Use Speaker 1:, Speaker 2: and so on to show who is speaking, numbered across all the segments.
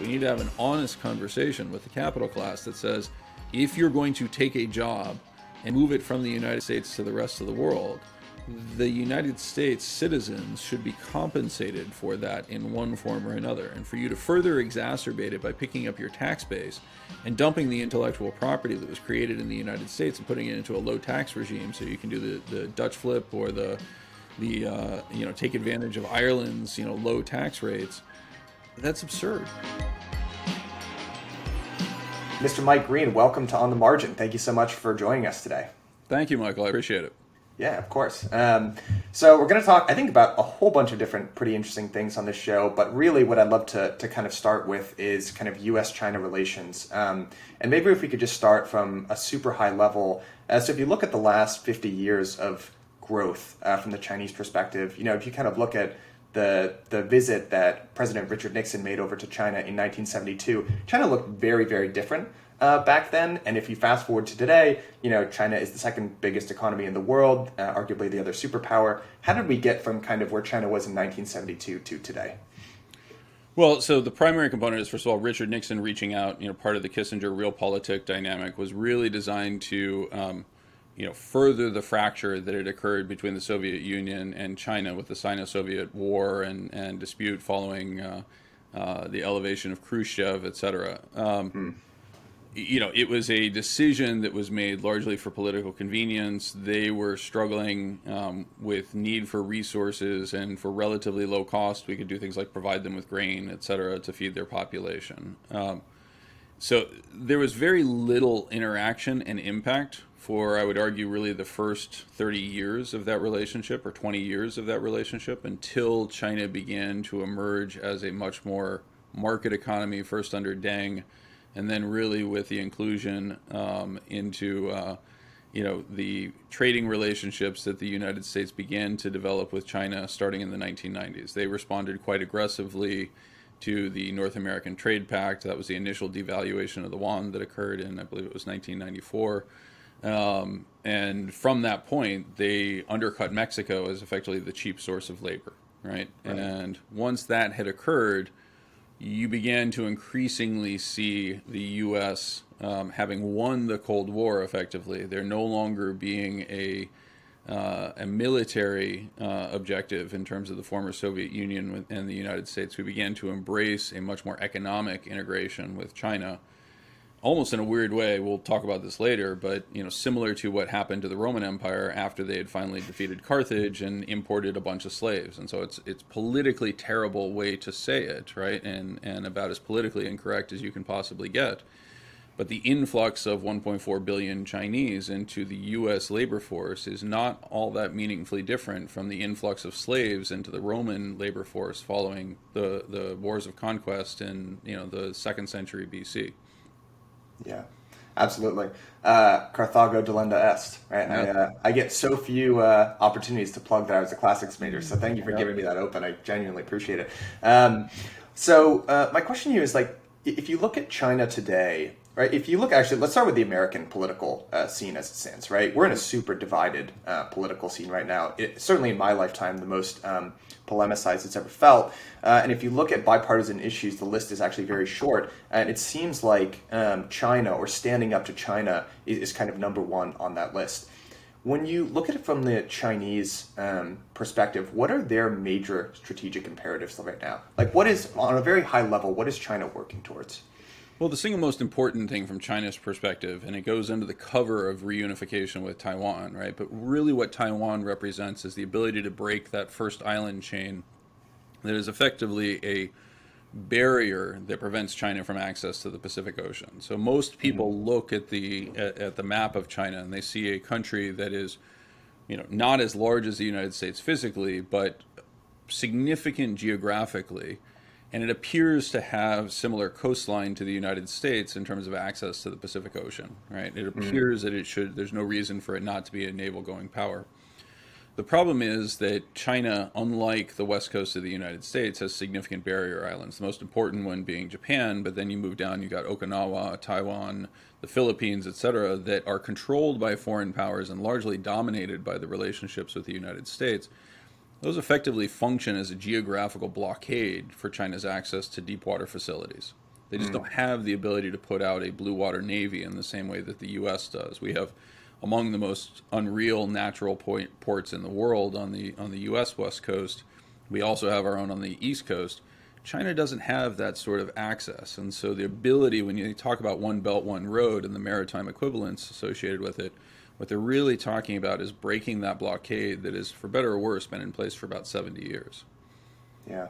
Speaker 1: We need to have an honest conversation with the capital class that says, if you're going to take a job and move it from the United States to the rest of the world, the United States citizens should be compensated for that in one form or another. And for you to further exacerbate it by picking up your tax base and dumping the intellectual property that was created in the United States and putting it into a low tax regime so you can do the, the Dutch flip or the, the uh, you know, take advantage of Ireland's, you know, low tax rates, that's absurd.
Speaker 2: Mr. Mike Green, welcome to On the Margin. Thank you so much for joining us today.
Speaker 1: Thank you, Michael. I appreciate it.
Speaker 2: Yeah, of course. Um, so we're going to talk, I think, about a whole bunch of different pretty interesting things on this show. But really, what I'd love to, to kind of start with is kind of U.S.-China relations. Um, and maybe if we could just start from a super high level. Uh, so if you look at the last 50 years of growth uh, from the Chinese perspective, you know, if you kind of look at the the visit that President Richard Nixon made over to China in 1972, China looked very, very different uh, back then. And if you fast forward to today, you know, China is the second biggest economy in the world, uh, arguably the other superpower. How did we get from kind of where China was in 1972 to today?
Speaker 1: Well, so the primary component is first of all Richard Nixon reaching out. You know, part of the Kissinger real realpolitik dynamic was really designed to, um, you know, further the fracture that had occurred between the Soviet Union and China with the Sino-Soviet War and and dispute following uh, uh, the elevation of Khrushchev, et cetera. Um, hmm you know, it was a decision that was made largely for political convenience. They were struggling um, with need for resources, and for relatively low cost, we could do things like provide them with grain, et cetera, to feed their population. Um, so there was very little interaction and impact for, I would argue, really the first 30 years of that relationship or 20 years of that relationship until China began to emerge as a much more market economy, first under Deng and then really with the inclusion um, into uh, you know the trading relationships that the United States began to develop with China starting in the 1990s. They responded quite aggressively to the North American Trade Pact. That was the initial devaluation of the yuan that occurred in, I believe it was 1994. Um, and from that point, they undercut Mexico as effectively the cheap source of labor, right? right. And once that had occurred, you began to increasingly see the U.S. Um, having won the Cold War effectively. They're no longer being a uh, a military uh, objective in terms of the former Soviet Union and the United States. We began to embrace a much more economic integration with China almost in a weird way. We'll talk about this later, but you know, similar to what happened to the Roman Empire after they had finally defeated Carthage and imported a bunch of slaves. And so it's it's politically terrible way to say it, right? And and about as politically incorrect as you can possibly get. But the influx of 1.4 billion Chinese into the U.S. labor force is not all that meaningfully different from the influx of slaves into the Roman labor force following the, the wars of conquest in you know the second century B.C.
Speaker 2: Yeah, absolutely. Uh, Carthago delenda est, right? Yeah. I, uh, I get so few uh, opportunities to plug that I was a classics major, so thank you for yeah. giving me that open. I genuinely appreciate it. Um, so uh, my question to you is like, if you look at China today, right? If you look, actually, let's start with the American political uh, scene as it stands, right? We're in a super divided uh, political scene right now. It, certainly in my lifetime, the most um, polemicized it's ever felt. Uh, and if you look at bipartisan issues, the list is actually very short. And it seems like um, China or standing up to China is, is, kind of number one on that list. When you look at it from the Chinese um, perspective, what are their major strategic imperatives right now? Like, what is, on a very high level, what is China working towards?
Speaker 1: Well, the single most important thing from China's perspective, and it goes under the cover of reunification with Taiwan, right? But really, what Taiwan represents is the ability to break that first island chain that is effectively a barrier that prevents China from access to the Pacific Ocean. So most people mm-hmm. look at the at, at, the map of China and they see a country that is, you know, not as large as the United States physically, but significant geographically and it appears to have similar coastline to the United States in terms of access to the Pacific Ocean. Right? It mm-hmm. appears mm. that it should. There's no reason for it not to be a naval-going power. The problem is that China, unlike the west coast of the United States, has significant barrier islands. The most important one being Japan, but then you move down, you got Okinawa, Taiwan, the Philippines, etc., that are controlled by foreign powers and largely dominated by the relationships with the United States those effectively function as a geographical blockade for China's access to deep water facilities. They just mm. don't have the ability to put out a blue water navy in the same way that the U.S. does. We have among the most unreal natural point, ports in the world on the on the U.S. west coast. We also have our own on the east coast. China doesn't have that sort of access, and so the ability when you talk about one belt, one road, and the maritime equivalents associated with it, what they're really talking about is breaking that blockade that is, for better or worse, been in place for about 70 years.
Speaker 2: Yeah.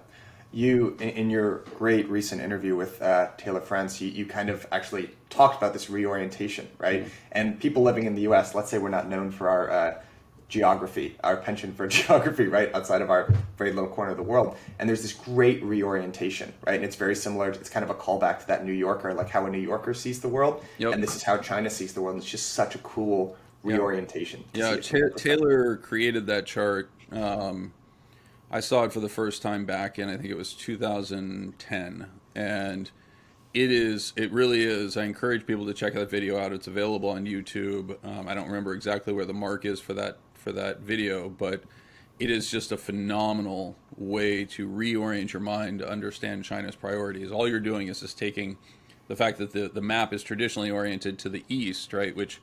Speaker 2: You, in your great recent interview with uh, Taylor Fravel, you, you kind of actually talked about this reorientation, right? Mm-hmm. And people living in the US, let's say we're not known for our uh, geography, our penchant for geography, right, outside of our very little corner of the world. And there's this great reorientation, right? And it's very similar, it's kind of a callback to that New Yorker, like how a New Yorker sees the world. Yep. And this is how China sees the world. And it's just such a cool reorientation.
Speaker 1: Yeah, yeah Taylor created that chart. Um, I saw it for the first time back in I think it was 2010, and it is it really is. I encourage people to check that video out. It's available on YouTube. Um, I don't remember exactly where the mark is for that for that video, but it is just a phenomenal way to reorient your mind to understand China's priorities. All you're doing is just taking the fact that the, the map is traditionally oriented to the east, right, which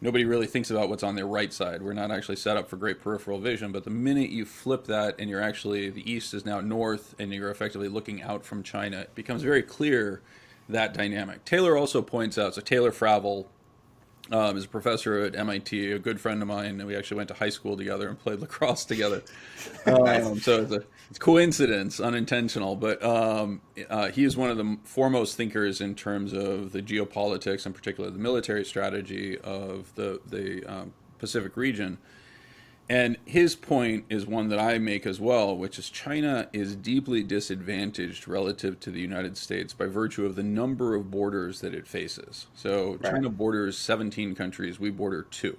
Speaker 1: nobody really thinks about what's on their right side. We're not actually set up for great peripheral vision, but the minute you flip that and you're actually the east is now north and you're effectively looking out from China, it becomes very clear that dynamic. Taylor also points out, so Taylor Fravel um, is a professor at MIT, a good friend of mine, and we actually went to high school together and played lacrosse together. Um, so it's a it's coincidence, unintentional, but um, uh, he is one of the foremost thinkers in terms of the geopolitics, in particular the military strategy of the the um, Pacific region. And his point is one that I make as well, which is China is deeply disadvantaged relative to the United States by virtue of the number of borders that it faces. So right. China borders 17 countries, we border two,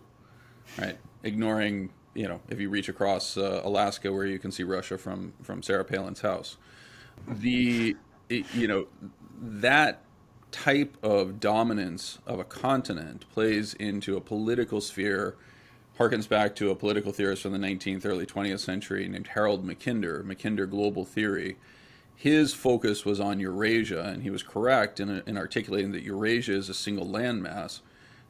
Speaker 1: right? Ignoring you know, if you reach across uh, Alaska where you can see Russia from from Sarah Palin's house, the it, you know that type of dominance of a continent plays into a political sphere harkens back to a political theorist from the 19th early 20th century named Harold Mackinder Mackinder global theory. His focus was on Eurasia and he was correct in, in articulating that Eurasia is a single landmass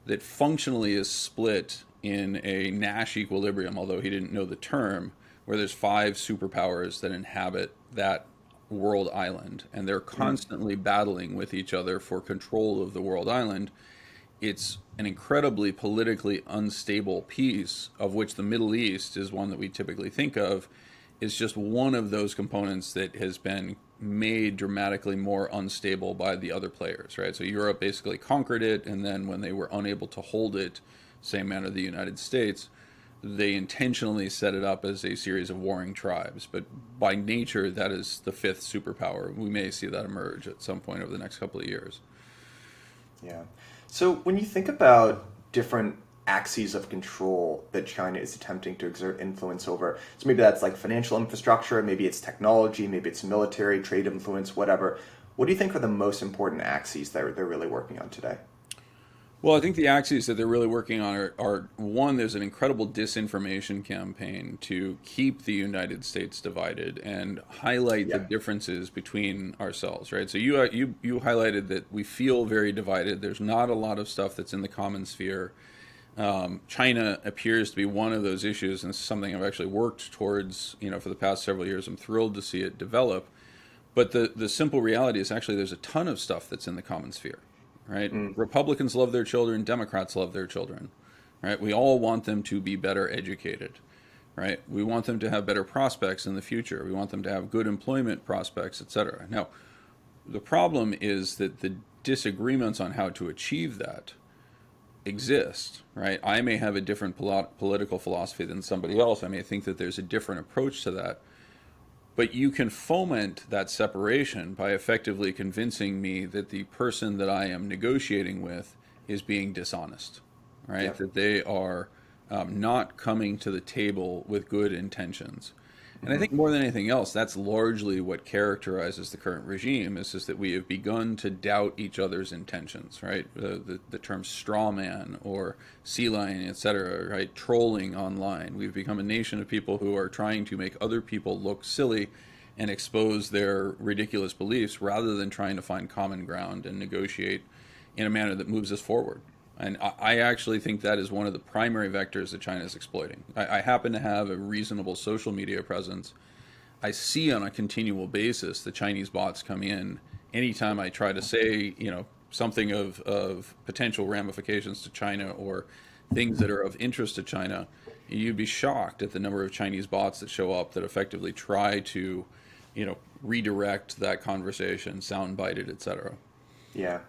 Speaker 1: that functionally is split in a Nash equilibrium, although he didn't know the term, where there's five superpowers that inhabit that world island, and they're hmm. constantly mm. battling with each other for control of the world island. It's an incredibly politically unstable piece, of which the Middle East is one that we typically think of, is just one of those components that has been made dramatically more unstable by the other players, right? So Europe basically conquered it, and then when they were unable to hold it, same manner the United States, they intentionally set it up as a series of warring tribes. But by nature, that is the fifth superpower. We may see that emerge at some point over the next couple of years.
Speaker 2: Yeah. So when you think about different axes of control that China is attempting to exert influence over, so maybe that's like financial infrastructure, maybe it's technology, maybe it's military, trade influence, whatever. What do you think are the most important axes that they're really working on today?
Speaker 1: Well, I think the axes that they're really working on are, are, one, there's an incredible disinformation campaign to keep the United States divided and highlight yeah. the differences between ourselves, right? So you, uh, you, you highlighted that we feel very divided. There's not a lot of stuff that's in the common sphere. Um, China appears to be one of those issues, and this is something I've actually worked towards, you know, for the past several years. I'm thrilled to see it develop. But the, the simple reality is actually there's a ton of stuff that's in the common sphere right? Mm. Republicans love their children, Democrats love their children, right? We all want them to be better educated, right? We want them to have better prospects in the future. We want them to have good employment prospects, etc. Now, the problem is that the disagreements on how to achieve that exist, right? I may have a different political philosophy than somebody else. I may think that there's a different approach to that. But you can foment that separation by effectively convincing me that the person that I am negotiating with is being dishonest, right? Yeah. That they are um, not coming to the table with good intentions. And I think more than anything else, that's largely what characterizes the current regime is just that we have begun to doubt each other's intentions, right? The, the, the term straw man or sea lion, et cetera, right? Trolling online. We've become a nation of people who are trying to make other people look silly and expose their ridiculous beliefs rather than trying to find common ground and negotiate in a manner that moves us forward. And I actually think that is one of the primary vectors that China is exploiting. I, I happen to have a reasonable social media presence. I see on a continual basis the Chinese bots come in anytime I try to say, you know, something of, of potential ramifications to China or things that are of interest to China, you'd be shocked at the number of Chinese bots that show up that effectively try to, you know, redirect that conversation, soundbite it, etc.
Speaker 2: Yeah,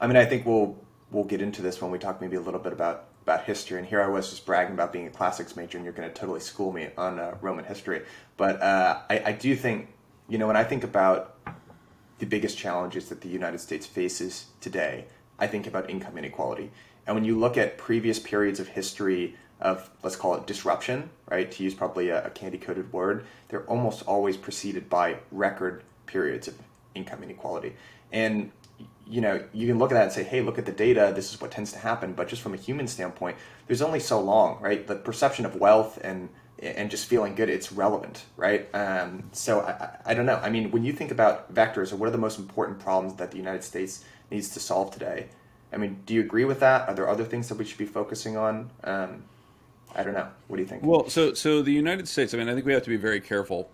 Speaker 2: I mean, I think we'll we'll get into this when we talk maybe a little bit about about history. And here I was just bragging about being a classics major, and you're going to totally school me on uh, Roman history. But uh, I, I do think, you know, when I think about the biggest challenges that the United States faces today, I think about income inequality. And when you look at previous periods of history of, let's call it disruption, right, to use probably a, a candy coated word, they're almost always preceded by record periods of income inequality. And you know, you can look at that and say, hey, look at the data. This is what tends to happen. But just from a human standpoint, there's only so long, right? The perception of wealth and and just feeling good, it's relevant, right? Um, so I, I don't know. I mean, when you think about vectors, or what are the most important problems that the United States needs to solve today? I mean, do you agree with that? Are there other things that we should be focusing on? Um, I don't know. What do you think?
Speaker 1: Well, so so the United States. I mean, I think we have to be very careful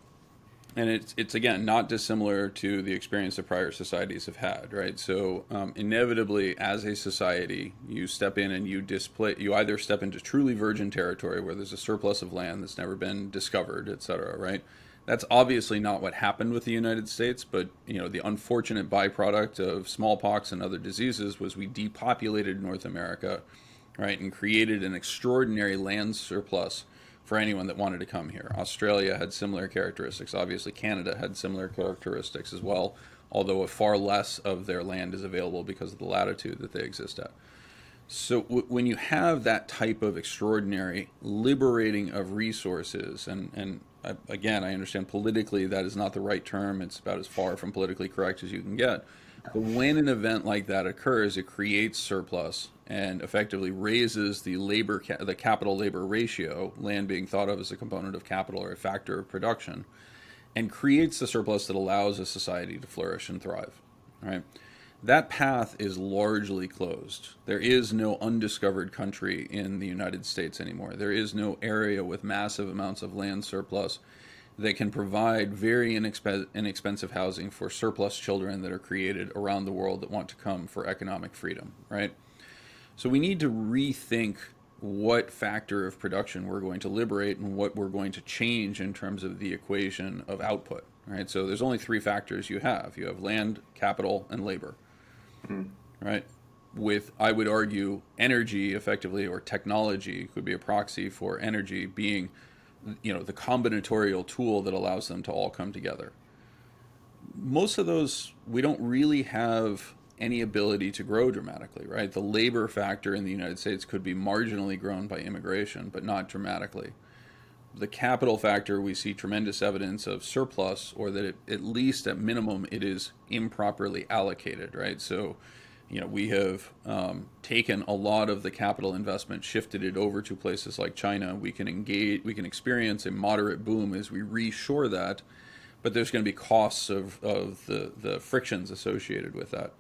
Speaker 1: and it's it's again not dissimilar to the experience that prior societies have had, right? So um, inevitably, as a society, you step in and you display. You either step into truly virgin territory where there's a surplus of land that's never been discovered, et cetera, right? That's obviously not what happened with the United States, but you know the unfortunate byproduct of smallpox and other diseases was we depopulated North America, right, and created an extraordinary land surplus for anyone that wanted to come here. Australia had similar characteristics. Obviously, Canada had similar characteristics as well, although a far less of their land is available because of the latitude that they exist at. So when you have that type of extraordinary liberating of resources, and and uh, again, I understand politically that is not the right term. It's about as far from politically correct as you can get. When an event like that occurs, it creates surplus and effectively raises the labor ca- the capital labor ratio, land being thought of as a component of capital or a factor of production, and creates the surplus that allows a society to flourish and thrive. Right? That path is largely closed. There is no undiscovered country in the United States anymore. There is no area with massive amounts of land surplus that can provide very inexp- inexpensive housing for surplus children that are created around the world that want to come for economic freedom, right? So we need to rethink what factor of production we're going to liberate and what we're going to change in terms of the equation of output. Right. So there's only three factors you have. You have land, capital, and labor. Mm-hmm. Right. With I would argue energy effectively or technology could be a proxy for energy being you know the combinatorial tool that allows them to all come together. Most of those we don't really have any ability to grow dramatically, right? The labor factor in the United States could be marginally grown by immigration, but not dramatically. The capital factor, we see tremendous evidence of surplus, or that it, at least at minimum it is improperly allocated, right? So, you know, we have um, taken a lot of the capital investment, shifted it over to places like China. We can engage, we can experience a moderate boom as we reshore that, but there's going to be costs of, of the, the frictions associated with that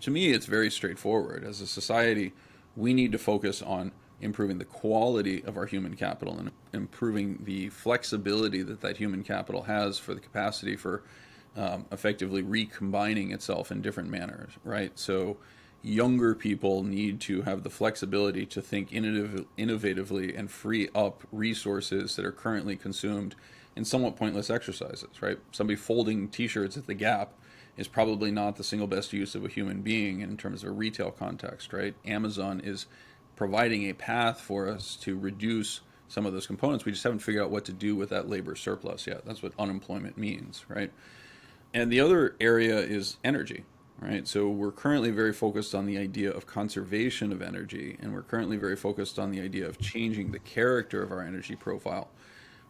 Speaker 1: to me, it's very straightforward. As a society, we need to focus on improving the quality of our human capital and improving the flexibility that that human capital has for the capacity for um, effectively recombining itself in different manners, right? So, younger people need to have the flexibility to think innovative, innovatively and free up resources that are currently consumed in somewhat pointless exercises, right? Somebody folding t shirts at the Gap is probably not the single best use of a human being in terms of a retail context, right? Amazon is providing a path for us to reduce some of those components. We just haven't figured out what to do with that labor surplus yet. That's what unemployment means, right? And the other area is energy, right? So we're currently very focused on the idea of conservation of energy, and we're currently very focused on the idea of changing the character of our energy profile.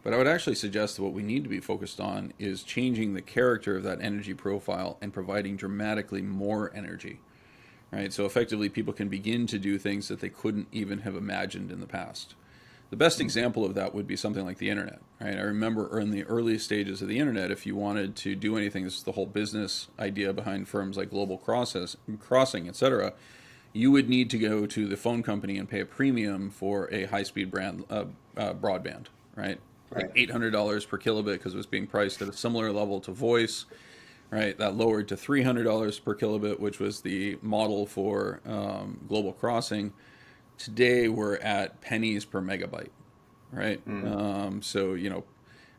Speaker 1: But I would actually suggest that what we need to be focused on is changing the character of that energy profile and providing dramatically more energy. Right? So effectively people can begin to do things that they couldn't even have imagined in the past. The best example of that would be something like the internet, right? I remember in the early stages of the internet, if you wanted to do anything, this is the whole business idea behind firms like Global Crosses, Crossing, et cetera, you would need to go to the phone company and pay a premium for a high-speed brand uh, uh, broadband, right?
Speaker 2: Right.
Speaker 1: Like $800 per kilobit because it was being priced at a similar level to voice, right? That lowered to $300 per kilobit, which was the model for um, Global Crossing. Today we're at pennies per megabyte, right? Um, so, you know,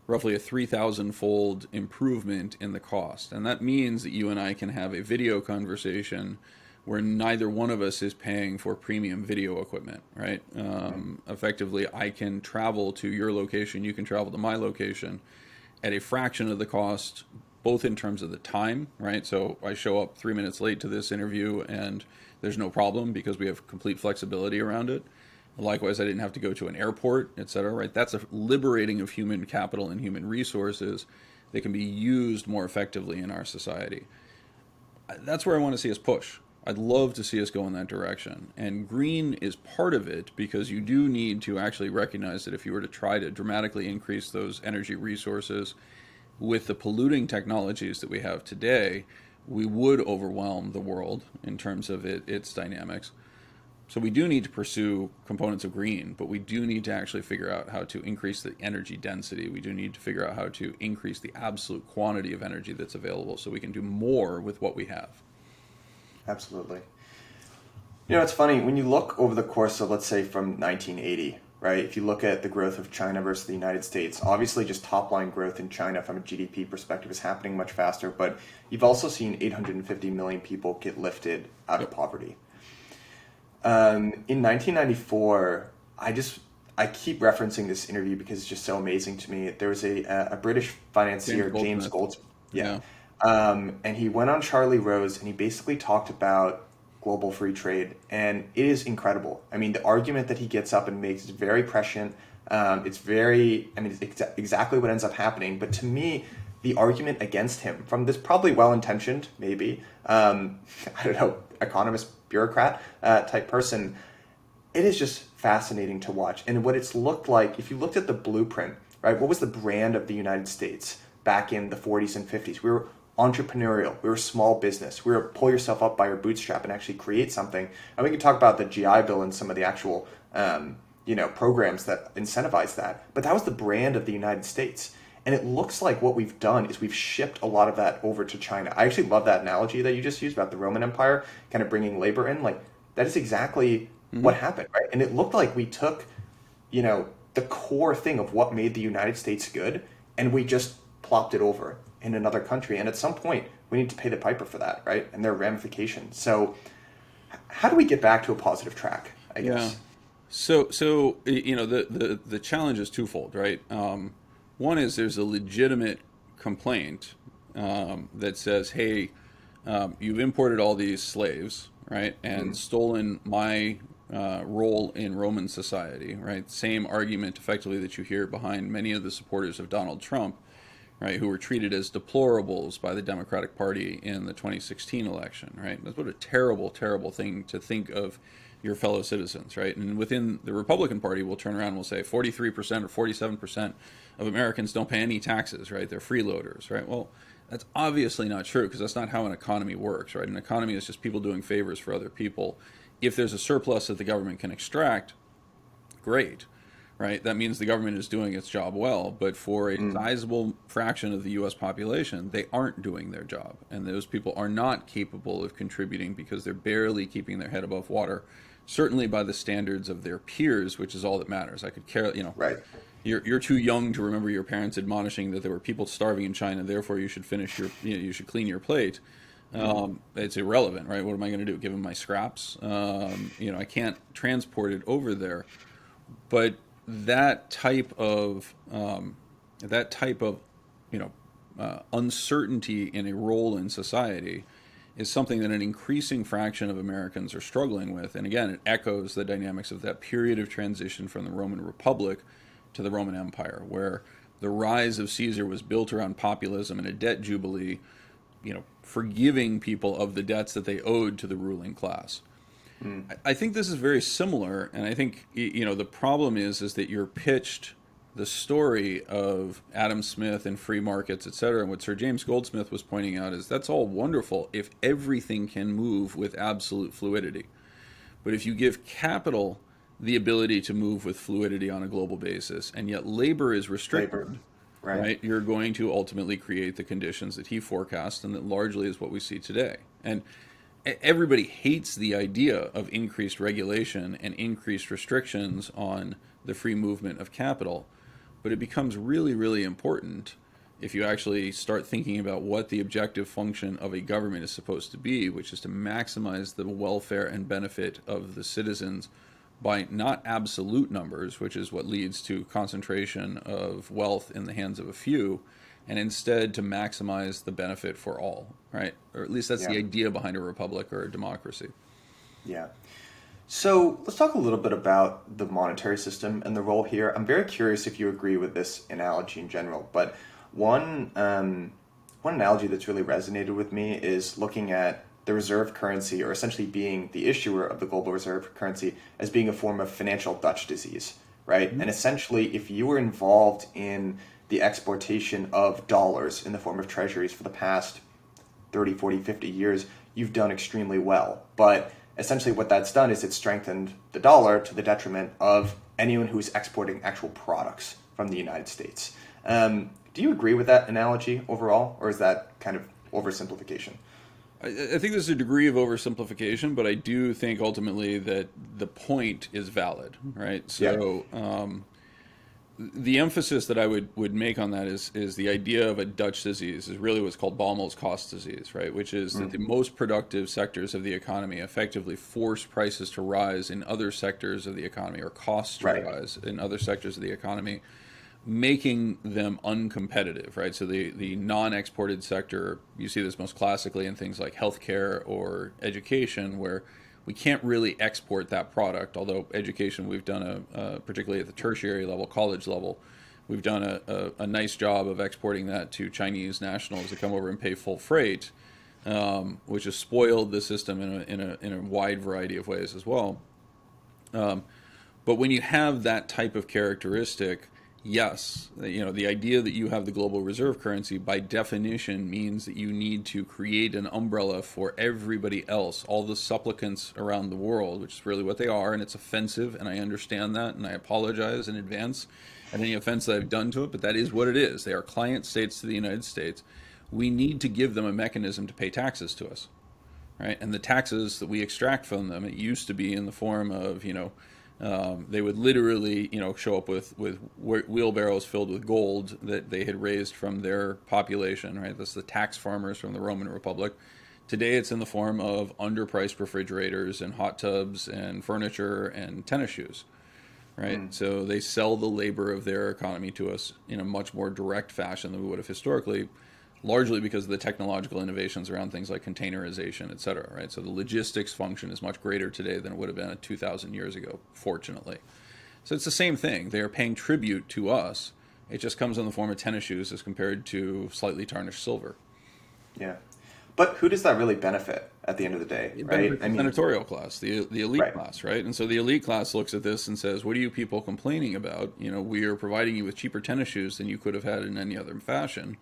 Speaker 1: roughly a 3,000 fold improvement in the cost. And that means that you and I can have a video conversation where neither one of us is paying for premium video equipment, right? Um, effectively, I can travel to your location, you can travel to my location at a fraction of the cost, both in terms of the time, right? So I show up three minutes late to this interview and there's no problem because we have complete flexibility around it. Likewise, I didn't have to go to an airport, et cetera, right? That's a liberating of human capital and human resources that can be used more effectively in our society. That's where I want to see us push. I'd love to see us go in that direction. And green is part of it because you do need to actually recognize that if you were to try to dramatically increase those energy resources with the polluting technologies that we have today, we would overwhelm the world in terms of it, its dynamics. So we do need to pursue components of green, but we do need to actually figure out how to increase the energy density. We do need to figure out how to increase the absolute quantity of energy that's available so we can do more with what we have.
Speaker 2: Absolutely. You know, it's funny when you look over the course of, let's say, from 1980, right? If you look at the growth of China versus the United States, obviously just top line growth in China from a GDP perspective is happening much faster, but you've also seen 850 million people get lifted out of poverty. Um, in 1994, I just I keep referencing this interview because it's just so amazing to me. There was a a British financier,
Speaker 1: James
Speaker 2: James
Speaker 1: Goldsmith.
Speaker 2: Goldsmith, yeah, um, and he went on Charlie Rose and he basically talked about global free trade, and it is incredible. I mean, the argument that he gets up and makes is very prescient. Um, it's very, I mean, it's exa- exactly what ends up happening. But to me, the argument against him from this probably well-intentioned, maybe, um, I don't know, economist, bureaucrat uh, type person, it is just fascinating to watch. And what it's looked like, if you looked at the blueprint, right? What was the brand of the United States back in the 40s and 50s? We were entrepreneurial. We were small business. We were pull yourself up by your bootstrap and actually create something. And we can talk about the GI Bill and some of the actual, um, you know, programs that incentivize that. But that was the brand of the United States. And it looks like what we've done is we've shipped a lot of that over to China. I actually love that analogy that you just used about the Roman Empire kind of bringing labor in. Like that is exactly what happened, right? And it looked like we took, you know, the core thing of what made the United States good and we just plopped it over in another country. And at some point, we need to pay the piper for that, right? And there are ramifications. So, how do we get back to a positive track? I
Speaker 1: Yeah.
Speaker 2: guess.
Speaker 1: So, so you know, the the the challenge is twofold, right? Um, one is there's a legitimate complaint um, that says, "Hey, um, you've imported all these slaves, right, and stolen my uh, role in Roman society, right?" Same argument, effectively, that you hear behind many of the supporters of Donald Trump, right, who were treated as deplorables by the Democratic Party in the 2016 election, right? That's what a terrible, terrible thing to think of your fellow citizens, right? And within the Republican Party, we'll turn around and we'll say 43% or 47% of Americans don't pay any taxes, right? They're freeloaders, right? Well, that's obviously not true because that's not how an economy works, right? An economy is just people doing favors for other people. If there's a surplus that the government can extract, great, right? That means the government is doing its job well. But for a sizable fraction of the U.S. population, they aren't doing their job, and those people are not capable of contributing because they're barely keeping their head above water. Certainly by the standards of their peers, which is all that matters. I could care, you know,
Speaker 2: Right.
Speaker 1: you're, you're too young to remember your parents admonishing that there were people starving in China, therefore you should finish your, you, know, you should clean your plate. Um, it's irrelevant, right? What am I going to do? Give them my scraps? Um, you know, I can't transport it over there. But that type of um, that type of you know uh, uncertainty in a role in society is something that an increasing fraction of Americans are struggling with. And again, it echoes the dynamics of that period of transition from the Roman Republic to the Roman Empire, where the rise of Caesar was built around populism and a debt jubilee, you know, forgiving people of the debts that they owed to the ruling class. Mm. I think this is very similar, and I think you know the problem is is that you're pitched the story of Adam Smith and free markets, et cetera. And what Sir James Goldsmith was pointing out is that's all wonderful if everything can move with absolute fluidity. But if you give capital the ability to move with fluidity on a global basis, and yet labor is restricted, labor. Right. right. You're going to ultimately create the conditions that he forecasts and that largely is what we see today. And everybody hates the idea of increased regulation and increased restrictions on the free movement of capital but it becomes really, really important if you actually start thinking about what the objective function of a government is supposed to be, which is to maximize the welfare and benefit of the citizens by not absolute numbers, which is what leads to concentration of wealth in the hands of a few, and instead to maximize the benefit for all, right? Or at least that's yeah. the idea behind a republic or a democracy.
Speaker 2: Yeah. So let's talk a little bit about the monetary system and the role here. I'm very curious if you agree with this analogy in general, but one um, one analogy that's really resonated with me is looking at the reserve currency, or essentially being the issuer of the global reserve currency, as being a form of financial Dutch disease, right? Mm-hmm. And essentially, if you were involved in the exportation of dollars in the form of treasuries for the past 30, 40, 50 years, you've done extremely well. But essentially what that's done is it's strengthened the dollar to the detriment of anyone who's exporting actual products from the United States. Um, do you agree with that analogy overall, or is that kind of oversimplification?
Speaker 1: I, I think there's a degree of oversimplification, but I do think ultimately that the point is valid, right? So, yeah. um, the emphasis that I would, would make on that is is the idea of a Dutch disease is really what's called Baumol's cost disease, right? Which is mm-hmm. that the mm. most productive sectors of the economy effectively force prices to rise in other sectors of the economy or costs to right. rise in other sectors of the economy, making them uncompetitive, right? So the, the non-exported sector, you see this most classically in things like healthcare or education, where we can't really export that product. Although education, we've done a, particularly at the tertiary level, college level, we've done a, a, a, nice job of exporting that to Chinese nationals to come over and pay full freight, um, which has spoiled the system in a, in a, in a wide variety of ways as well. Um, but when you have that type of characteristic, yes, you know, the idea that you have the global reserve currency by definition means that you need to create an umbrella for everybody else, all the supplicants around the world, which is really what they are, and it's offensive, and I understand that, and I apologize in advance at any offense that I've done to it, but that is what it is. They are client states to the United States. We need to give them a mechanism to pay taxes to us. Right? And the taxes that we extract from them, it used to be in the form of, you know, um, they would literally, you know, show up with with wheelbarrows filled with gold that they had raised from their population. Right, that's the tax farmers from the Roman Republic. Today, it's in the form of underpriced refrigerators and hot tubs and furniture and tennis shoes. Right, mm. so they sell the labor of their economy to us in a much more direct fashion than we would have historically largely because of the technological innovations around things like containerization, et cetera, right? So the logistics function is much greater today than it would have been 2,000 years ago, fortunately. So it's the same thing. They are paying tribute to us. It just comes in the form of tennis shoes as compared to slightly tarnished silver.
Speaker 2: Yeah. But who does that really benefit at the end of the day, it right?
Speaker 1: I mean, senatorial class, the the elite right. class, right? And so the elite class looks at this and says, "What are you people complaining about? You know, we are providing you with cheaper tennis shoes than you could have had in any other fashion."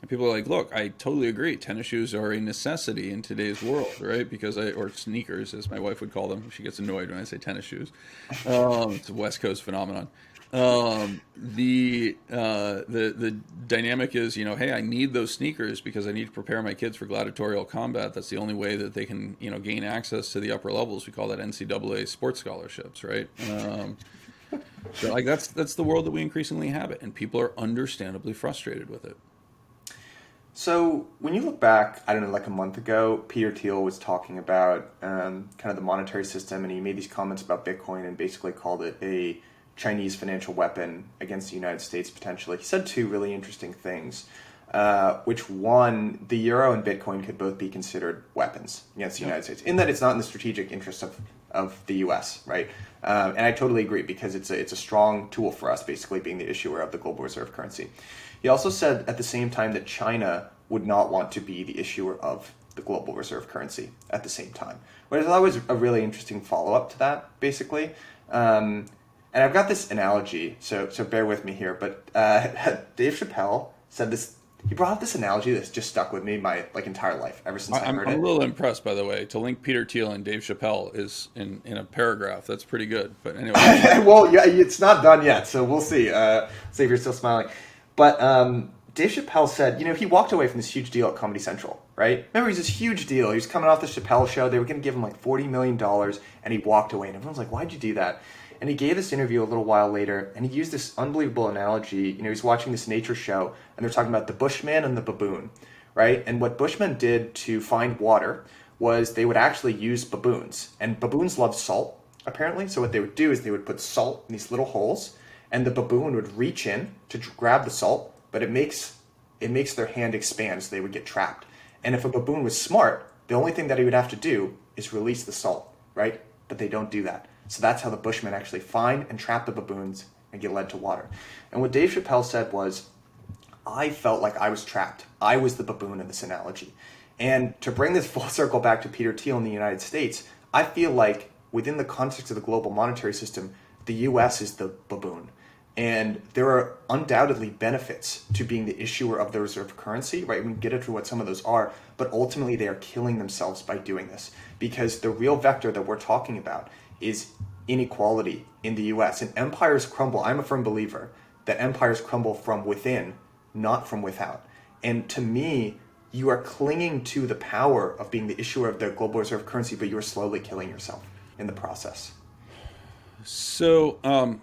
Speaker 1: And people are like, look, I totally agree. Tennis shoes are a necessity in today's world, right? Because I, or sneakers, as my wife would call them. She gets annoyed when I say tennis shoes. Um, it's a West Coast phenomenon. Um, the uh, the the dynamic is, you know, hey, I need those sneakers because I need to prepare my kids for gladiatorial combat. That's the only way that they can, you know, gain access to the upper levels. We call that NCAA sports scholarships, right? Um, so like that's that's the world that we increasingly habit, and people are understandably frustrated with it.
Speaker 2: So when you look back, I don't know, like a month ago, Peter Thiel was talking about um, kind of the monetary system, and he made these comments about Bitcoin and basically called it a Chinese financial weapon against the United States potentially. He said two really interesting things. Uh, which one, the euro and Bitcoin could both be considered weapons against the yeah. United States, in that it's not in the strategic interest of, of the U.S. Right, um, and I totally agree because it's a it's a strong tool for us, basically being the issuer of the global reserve currency. He also said at the same time that China would not want to be the issuer of the global reserve currency at the same time. Which I thought was a really interesting follow up to that, basically. Um, and I've got this analogy, so so bear with me here. But uh, Dave Chappelle said this. He brought up this analogy that's just stuck with me my like entire life ever since I,
Speaker 1: I'm,
Speaker 2: heard
Speaker 1: I'm
Speaker 2: it.
Speaker 1: a little impressed, by the way. To link Peter Thiel and Dave Chappelle is in, in a paragraph. That's pretty good. But anyway,
Speaker 2: well, yeah, it's not done yet, so we'll see. Uh, see if you're still smiling. But um, Dave Chappelle said, you know, he walked away from this huge deal at Comedy Central, right? Remember, he's this huge deal. He was coming off the Chappelle show. They were going to give him like $40 million, and he walked away. And everyone's like, why'd you do that? And he gave this interview a little while later, and he used this unbelievable analogy. You know, he's watching this nature show, and they're talking about the Bushman and the baboon, right? And what Bushmen did to find water was they would actually use baboons. And baboons love salt, apparently. So what they would do is they would put salt in these little holes, and the baboon would reach in to grab the salt, but it makes it makes their hand expand so they would get trapped. And if a baboon was smart, the only thing that he would have to do is release the salt, right? But they don't do that. So that's how the Bushmen actually find and trap the baboons and get led to water. And what Dave Chappelle said was, I felt like I was trapped. I was the baboon in this analogy. And to bring this full circle back to Peter Thiel in the United States, I feel like within the context of the global monetary system, the US is the baboon. And there are undoubtedly benefits to being the issuer of the reserve currency, right? We can get into what some of those are, but ultimately they are killing themselves by doing this because the real vector that we're talking about is inequality in the US. And empires crumble. I'm a firm believer that empires crumble from within, not from without. And to me, you are clinging to the power of being the issuer of the global reserve currency, but you are slowly killing yourself in the process.
Speaker 1: So, um,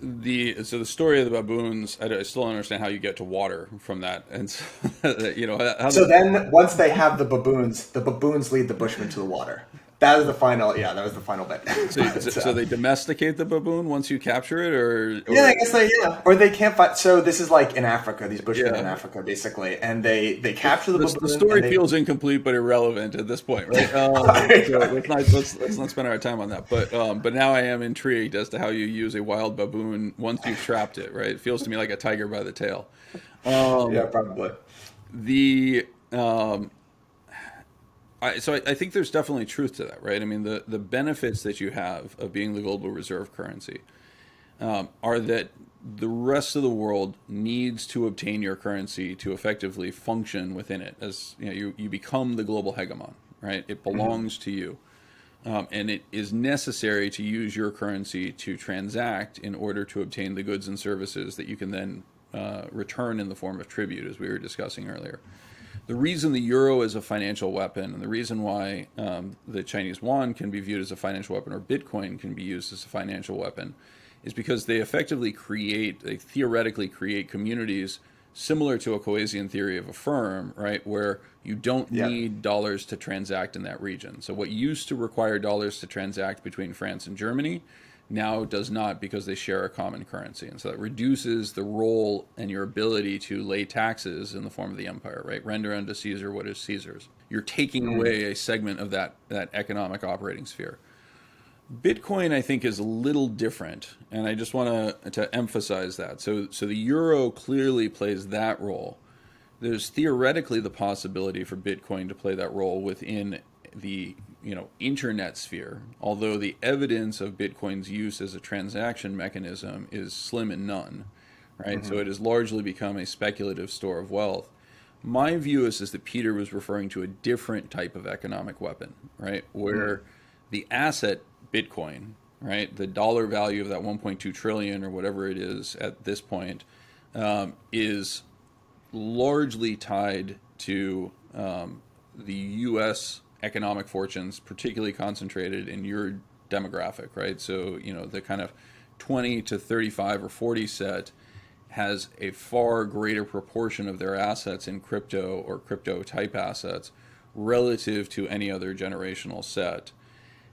Speaker 1: the so the story of the baboons, I, I, still don't understand how you get to water from that, and so, you know.
Speaker 2: so the, then, once they have the baboons, the baboons lead the bushmen to the water. That is the final. Yeah, that was the final bit.
Speaker 1: So, so, so, they domesticate the baboon once you capture it, or, or,
Speaker 2: yeah, I guess they yeah, or they can't fight. So this is like in Africa, these bushmen yeah. in Africa, basically, and they they capture the, the baboon.
Speaker 1: The story
Speaker 2: they...
Speaker 1: feels incomplete but irrelevant at this point, right? Um, so Let's, not, let's, let's not spend our time on that. But um, but now I am intrigued as to how you use a wild baboon once you've trapped it. Right? It feels to me like a tiger by the tail.
Speaker 2: Um, yeah, probably.
Speaker 1: The um, I, so I, I, think there's definitely truth to that, right? I mean, the, the benefits that you have of being the global reserve currency um, are that the rest of the world needs to obtain your currency to effectively function within it. As you know, you, you become the global hegemon, right? It mm-hmm. belongs mm-hmm. to you, um, and it is necessary to use your currency to transact in order to obtain the goods and services that you can then uh, return in the form of tribute, as we were discussing earlier the reason the euro is a financial weapon and the reason why um, the Chinese yuan can be viewed as a financial weapon or Bitcoin can be used as a financial weapon is because they effectively create, they theoretically create communities similar to a Coasian theory of a firm, right? Where you don't yeah. need dollars to transact in that region. So what used to require dollars to transact between France and Germany now it does not because they share a common currency. And so that reduces the role and your ability to lay taxes in the form of the empire, right? Render unto Caesar what is Caesar's. You're taking mm. away a segment of that, that economic operating sphere. Bitcoin, I think, is a little different, and I just want to to emphasize that. So, so the euro clearly plays that role. There's theoretically the possibility for Bitcoin to play that role within the you know internet sphere although the evidence of bitcoin's use as a transaction mechanism is slim and none right mm-hmm. so it has largely become a speculative store of wealth my view is, is that peter was referring to a different type of economic weapon right where mm-hmm. the asset bitcoin right the dollar value of that 1.2 trillion or whatever it is at this point um, is largely tied to um, the us economic fortunes, particularly concentrated in your demographic, right? So, you know, the kind of 20 to 35 or 40 set has a far greater proportion of their assets in crypto or crypto type assets relative to any other generational set.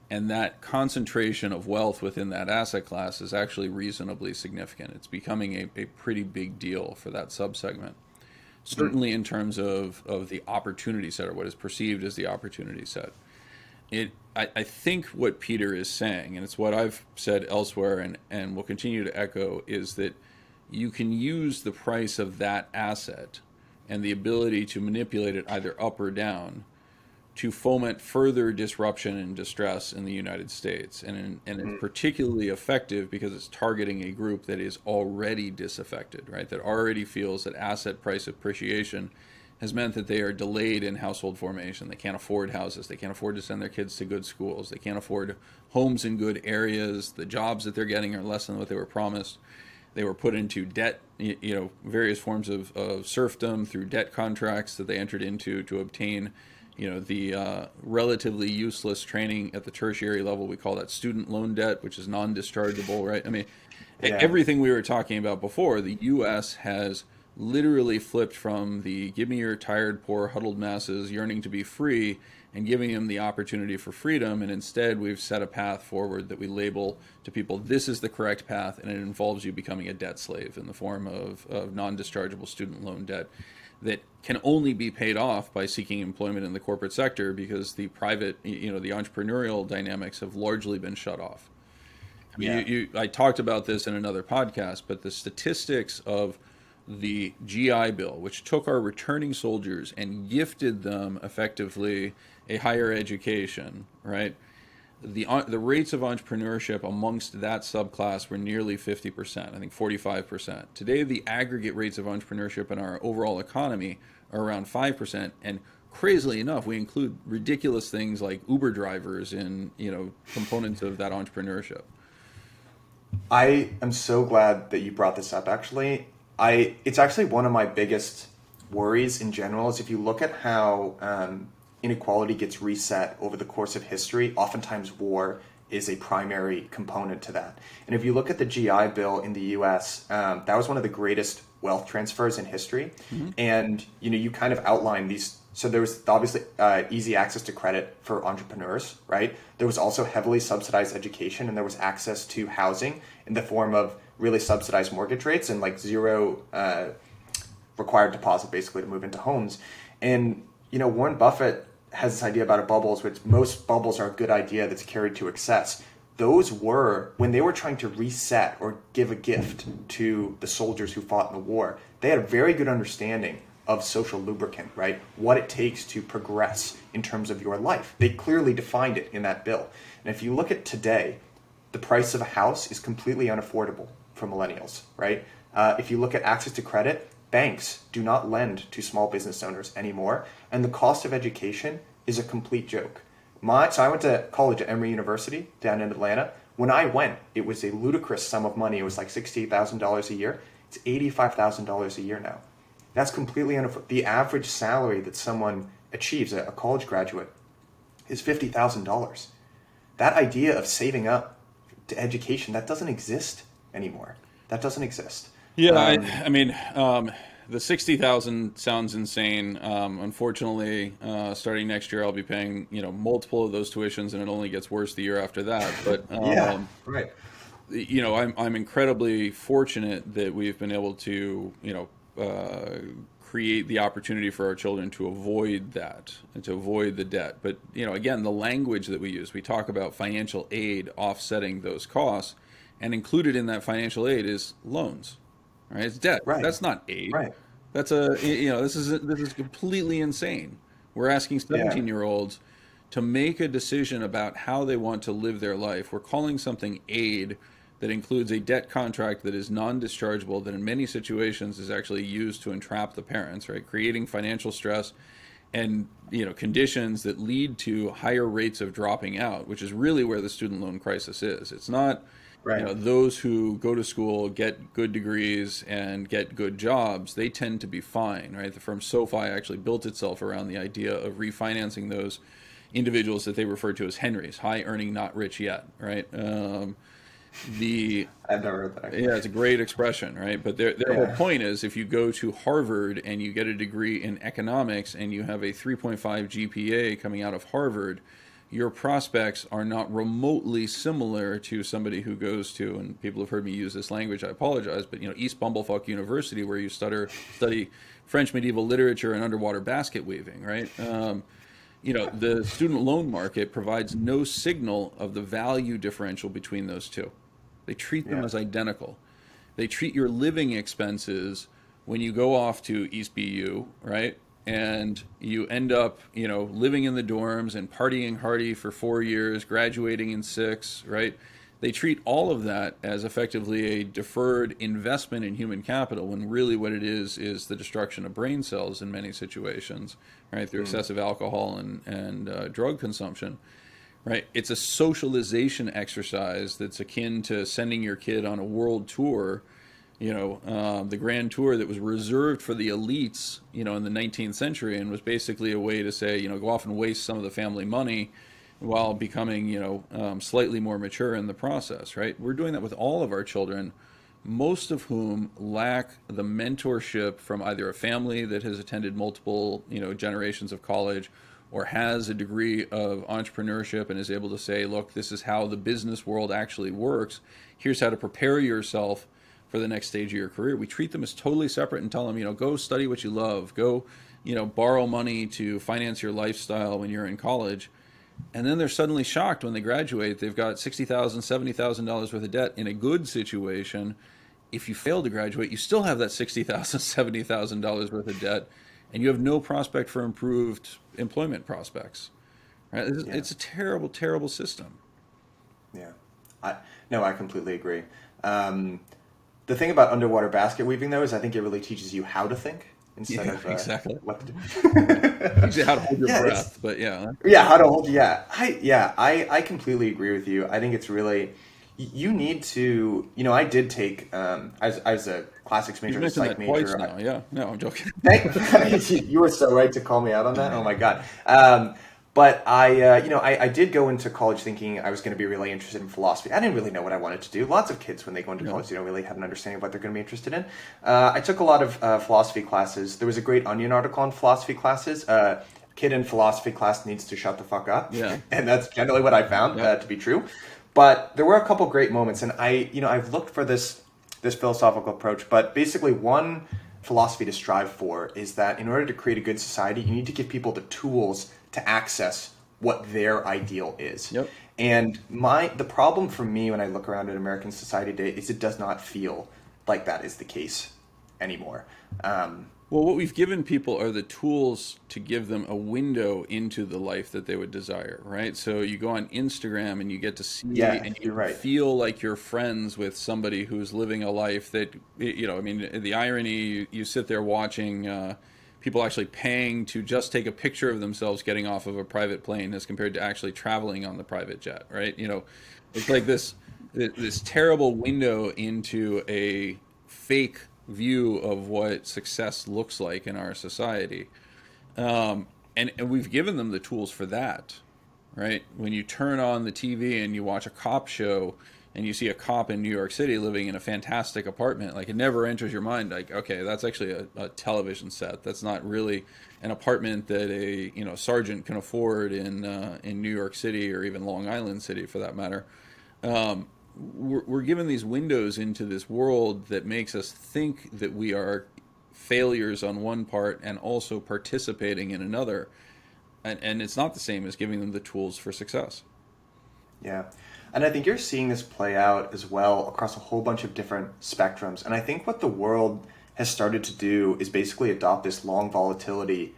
Speaker 1: And that concentration of wealth within that asset class is actually reasonably significant. It's becoming a, a pretty big deal for that subsegment certainly in terms of, of the opportunity set or what is perceived as the opportunity set. It, I, I think what Peter is saying, and it's what I've said elsewhere and, and will continue to echo, is that you can use the price of that asset and the ability to manipulate it either up or down to foment further disruption and distress in the United States. And, in, and it's mm. particularly effective because it's targeting a group that is already disaffected, right? That already feels that asset price appreciation has meant that they are delayed in household formation. They can't afford houses. They can't afford to send their kids to good schools. They can't afford homes in good areas. The jobs that they're getting are less than what they were promised. They were put into debt, you know, various forms of, of serfdom through debt contracts that they entered into to obtain you know the uh, relatively useless training at the tertiary level we call that student loan debt which is non-dischargeable right i mean yeah. everything we were talking about before the us has literally flipped from the give me your tired poor huddled masses yearning to be free and giving them the opportunity for freedom and instead we've set a path forward that we label to people this is the correct path and it involves you becoming a debt slave in the form of, of non-dischargeable student loan debt that can only be paid off by seeking employment in the corporate sector because the private, you know, the entrepreneurial dynamics have largely been shut off. I mean, yeah. you, you, I talked about this in another podcast, but the statistics of the GI Bill, which took our returning soldiers and gifted them effectively a higher education, right? The uh, the rates of entrepreneurship amongst that subclass were nearly 50%, I think 45%. Today the aggregate rates of entrepreneurship in our overall economy are around 5% and crazily enough we include ridiculous things like Uber drivers in, you know, components of that entrepreneurship.
Speaker 2: I am so glad that you brought this up actually. I it's actually one of my biggest worries in general is if you look at how um, inequality gets reset over the course of history, oftentimes war is a primary component to that. And if you look at the GI Bill in the U.S., um, that was one of the greatest wealth transfers in history. Mm-hmm. And you know, you kind of outline these. So there was obviously uh, easy access to credit for entrepreneurs, right? There was also heavily subsidized education, and there was access to housing in the form of really subsidized mortgage rates and like zero uh, required deposit, basically, to move into homes. And you know, Warren Buffett has this idea about a bubbles, which most bubbles are a good idea that's carried to excess. Those were when they were trying to reset or give a gift to the soldiers who fought in the war. They had a very good understanding of social lubricant, right? What it takes to progress in terms of your life. They clearly defined it in that bill. And if you look at today, the price of a house is completely unaffordable for millennials, right? Uh, if you look at access to credit, banks do not lend to small business owners anymore, and the cost of education is a complete joke. My, so I went to college at Emory University down in Atlanta. When I went, it was a ludicrous sum of money. It was like $68,000 a year. It's $85,000 a year now. That's completely unaffordable. The average salary that someone achieves, a, a college graduate, is $50,000. That idea of saving up to education, that doesn't exist anymore. That doesn't exist.
Speaker 1: Yeah, um, I, I, mean, um, the sixty thousand sounds insane. Um, unfortunately, uh, starting next year, I'll be paying you know multiple of those tuitions, and it only gets worse the year after that. But
Speaker 2: yeah, um, right.
Speaker 1: You know, I'm I'm incredibly fortunate that we've been able to you know uh, create the opportunity for our children to avoid that and to avoid the debt. But you know, again, the language that we use, we talk about financial aid offsetting those costs, and included in that financial aid is loans Right? It's debt. Right. That's not aid.
Speaker 2: Right.
Speaker 1: That's a you know this is this is completely insane. We're asking 17 year olds to make a decision about how they want to live their life. We're calling something aid that includes a debt contract that is non-dischargeable that in many situations is actually used to entrap the parents, right? Creating financial stress and you know conditions that lead to higher rates of dropping out, which is really where the student loan crisis is. It's not Right. You know, those who go to school, get good degrees, and get good jobs, they tend to be fine, right? The firm SoFi actually built itself around the idea of refinancing those individuals that they refer to as Henrys, high earning, not rich yet, right? Um, the
Speaker 2: I've never heard that.
Speaker 1: Yeah, it's a great expression, right? But their their yeah. whole point is if you go to Harvard and you get a degree in economics and you have a 3.5 GPA coming out of Harvard, your prospects are not remotely similar to somebody who goes to, and people have heard me use this language, I apologize, but you know, East Bumblefuck University, where you stutter, study French medieval literature and underwater basket weaving, right? Um, you know, the student loan market provides no signal of the value differential between those two. They treat them yeah. as identical. They treat your living expenses when you go off to East BU, right? And you end up, you know, living in the dorms and partying hardy for four years, graduating in six, right? They treat all of that as effectively a deferred investment in human capital, when really what it is is the destruction of brain cells in many situations, right? Through mm. excessive alcohol and and uh, drug consumption, right? It's a socialization exercise that's akin to sending your kid on a world tour you know, uh, the grand tour that was reserved for the elites, you know, in the 19th century and was basically a way to say, you know, go off and waste some of the family money while becoming, you know, um, slightly more mature in the process, right? We're doing that with all of our children, most of whom lack the mentorship from either a family that has attended multiple, you know, generations of college or has a degree of entrepreneurship and is able to say, look, this is how the business world actually works. Here's how to prepare yourself for the next stage of your career. We treat them as totally separate and tell them, you know, go study what you love, go, you know, borrow money to finance your lifestyle when you're in college. And then they're suddenly shocked when they graduate. They've got $60,000, $70,000 worth of debt in a good situation. If you fail to graduate, you still have that $60,000, $70,000 worth of debt, and you have no prospect for improved employment prospects. Right? It's, yeah. it's a terrible, terrible system.
Speaker 2: Yeah. I, no, I completely agree. Um, the thing about underwater basket weaving, though, is I think it really teaches you how to think instead
Speaker 1: yeah,
Speaker 2: of uh,
Speaker 1: exactly
Speaker 2: what to do.
Speaker 1: how to hold your yeah, breath, but yeah,
Speaker 2: yeah, how to hold. Yeah, I yeah, I I completely agree with you. I think it's really you need to. You know, I did take. Um, I was, I was a classics major,
Speaker 1: you
Speaker 2: psych
Speaker 1: major. Now. Yeah, no, I'm joking.
Speaker 2: you were so right to call me out on that. Oh my god. Um, but I, uh, you know, I, I, did go into college thinking I was going to be really interested in philosophy. I didn't really know what I wanted to do. Lots of kids, when they go into college, they don't really have an understanding of what they're going to be interested in. Uh, I took a lot of uh, philosophy classes. There was a great Onion article on philosophy classes. Uh, kid in philosophy class needs to shut the fuck up.
Speaker 1: Yeah.
Speaker 2: and that's generally what I found yeah. Uh, to be true. But there were a couple great moments, and I, you know, I've looked for this this philosophical approach. But basically, one philosophy to strive for is that in order to create a good society, you need to give people the tools to access what their ideal is.
Speaker 1: Yep.
Speaker 2: And my the problem for me when I look around at American society today is it does not feel like that is the case anymore. Um,
Speaker 1: well, what we've given people are the tools to give them a window into the life that they would desire, right? So you go on Instagram and you get to see
Speaker 2: yeah,
Speaker 1: and you
Speaker 2: right.
Speaker 1: feel like you're friends with somebody who's living a life that, you know, I mean, the irony, you, you sit there watching. Uh, people actually paying to just take a picture of themselves getting off of a private plane as compared to actually traveling on the private jet, right? You know, it's like this this terrible window into a fake view of what success looks like in our society. Um, and, and we've given them the tools for that, right? When you turn on the TV and you watch a cop show, and you see a cop in New York City living in a fantastic apartment, like it never enters your mind like, okay, that's actually a, a, television set. That's not really an apartment that a you know sergeant can afford in uh, in New York City or even Long Island City for that matter. Um, we're, we're given these windows into this world that makes us think that we are failures on one part and also participating in another, and and it's not the same as giving them the tools for success.
Speaker 2: Yeah. And I think you're seeing this play out as well across a whole bunch of different spectrums. And I think what the world has started to do is basically adopt this long volatility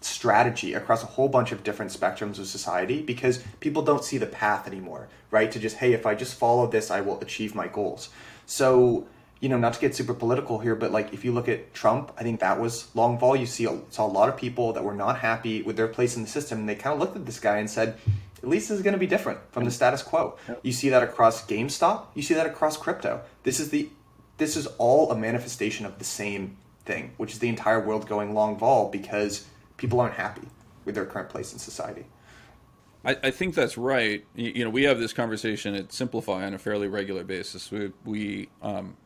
Speaker 2: strategy across a whole bunch of different spectrums of society because people don't see the path anymore, right? To just, hey, if I just follow this, I will achieve my goals. So, you know, not to get super political here, but like if you look at Trump, I think that was long vol. You see, saw a lot of people that were not happy with their place in the system, and they kind of looked at this guy and said, at least this is going to be different from the status quo. You see that across GameStop. You see that across crypto. This is the this is all a manifestation of the same thing, which is the entire world going long vol because people aren't happy with their current place in society.
Speaker 1: I, I think that's right. You, you, know, we have this conversation at Simplify on a fairly regular basis. We, we um,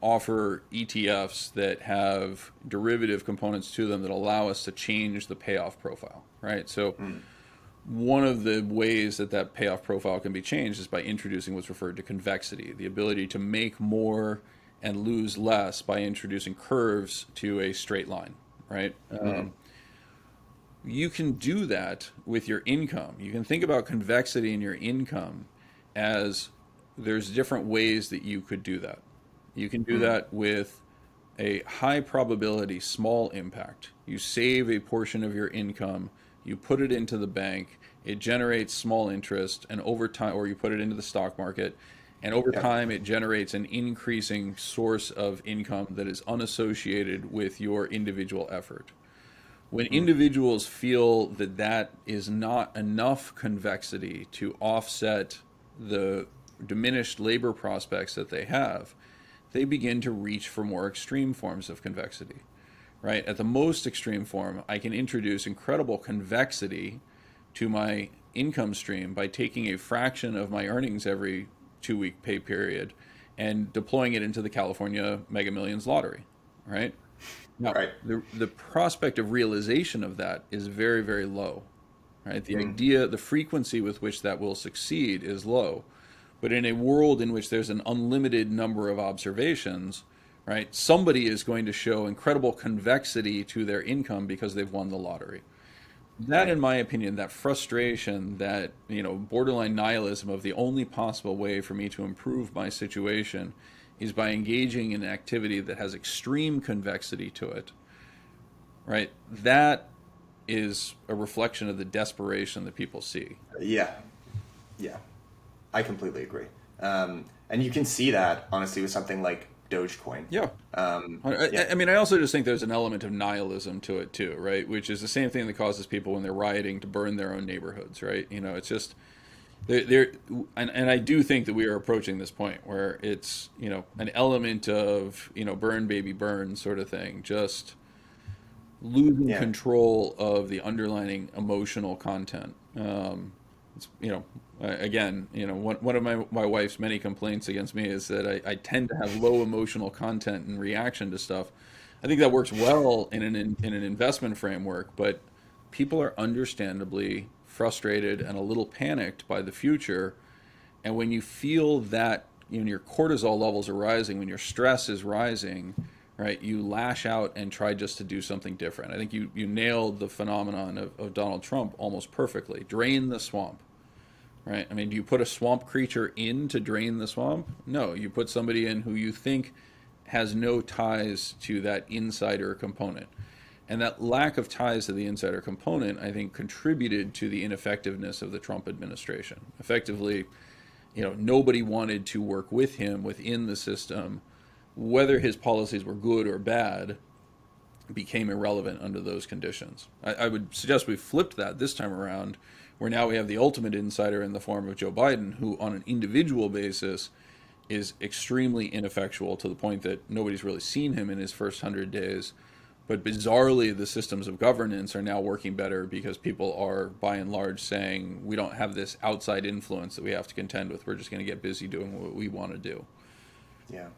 Speaker 1: offer ETFs that have derivative components to them that allow us to change the payoff profile, right? So. Mm one of the ways that that payoff profile can be changed is by introducing what's referred to convexity, the ability to make more and lose less by introducing curves to a straight line, right? Mm-hmm. Um, you can do that with your income. You can think about convexity in your income as there's different ways that you could do that. You can do mm-hmm. that with a high probability, small impact. You save a portion of your income, you put it into the bank, it generates small interest, and over time, or you put it into the stock market, and over yeah. time, it generates an increasing source of income that is unassociated with your individual effort. When mm-hmm. individuals feel that that is not enough convexity to offset the diminished labor prospects that they have, they begin to reach for more extreme forms of convexity. Right? At the most extreme form, I can introduce incredible convexity to my income stream by taking a fraction of my earnings every two week pay period and deploying it into the California Mega Millions lottery. Right? Now, right. the, the prospect of realization of that is very, very low. Right? The mm. idea, the frequency with which that will succeed is low. But in a world in which there's an unlimited number of observations, right, somebody is going to show incredible convexity to their income because they've won the lottery. That, in my opinion, that frustration, that you know, borderline nihilism of the only possible way for me to improve my situation is by engaging in an activity that has extreme convexity to it. Right? That is a reflection of the desperation that people see.
Speaker 2: Yeah. Yeah. I completely agree. Um, and you can see that honestly with something like Dogecoin.
Speaker 1: Yeah. Um, I, yeah. I, mean, I also just think there's an element of nihilism to it too, right? Which is the same thing that causes people when they're rioting to burn their own neighborhoods, right? You know, it's just there, there and, and I do think that we are approaching this point where it's you know an element of you know burn baby burn sort of thing, just losing yeah. control of the underlying emotional content. Um, it's, you know, again, you know, one, one of my, my wife's many complaints against me is that I, I tend to have low emotional content and reaction to stuff. I think that works well in an in, in an investment framework, but people are understandably frustrated and a little panicked by the future. And when you feel that you know, your cortisol levels are rising, when your stress is rising, right, you lash out and try just to do something different. I think you, you nailed the phenomenon of, of Donald Trump almost perfectly. Drain the swamp right? I mean, do you put a swamp creature in to drain the swamp? No, you put somebody in who you think has no ties to that insider component. And that lack of ties to the insider component, I think, contributed to the ineffectiveness of the Trump administration. Effectively, you know, nobody wanted to work with him within the system. Whether his policies were good or bad became irrelevant under those conditions. I, I would suggest we flipped that this time around where now we have the ultimate insider in the form of Joe Biden, who on an individual basis is extremely ineffectual to the point that nobody's really seen him in his first hundred days. But bizarrely, the systems of governance are now working better because people are, by and large, saying we don't have this outside influence that we have to contend with. We're just going to get busy doing what we want to do.
Speaker 2: Yeah.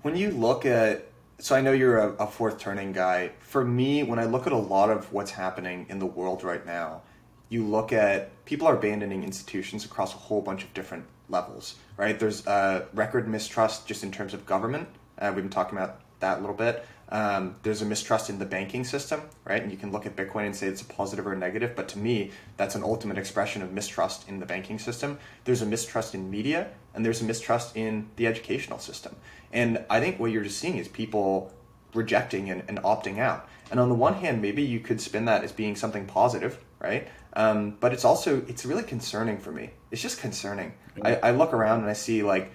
Speaker 2: When you look at so I know you're a, a, fourth turning guy. For me, when I look at a lot of what's happening in the world right now, you look at people are abandoning institutions across a whole bunch of different levels, right? There's a record mistrust just in terms of government. Uh, we've been talking about that a little bit. Um, there's a mistrust in the banking system, right? And you can look at Bitcoin and say it's a positive or a negative, but to me, that's an ultimate expression of mistrust in the banking system. There's a mistrust in media, and there's a mistrust in the educational system. And I think what you're just seeing is people rejecting and, and opting out. And on the one hand, maybe you could spin that as being something positive, right? Um, but it's also it's really concerning for me. It's just concerning. I, I look around and I see like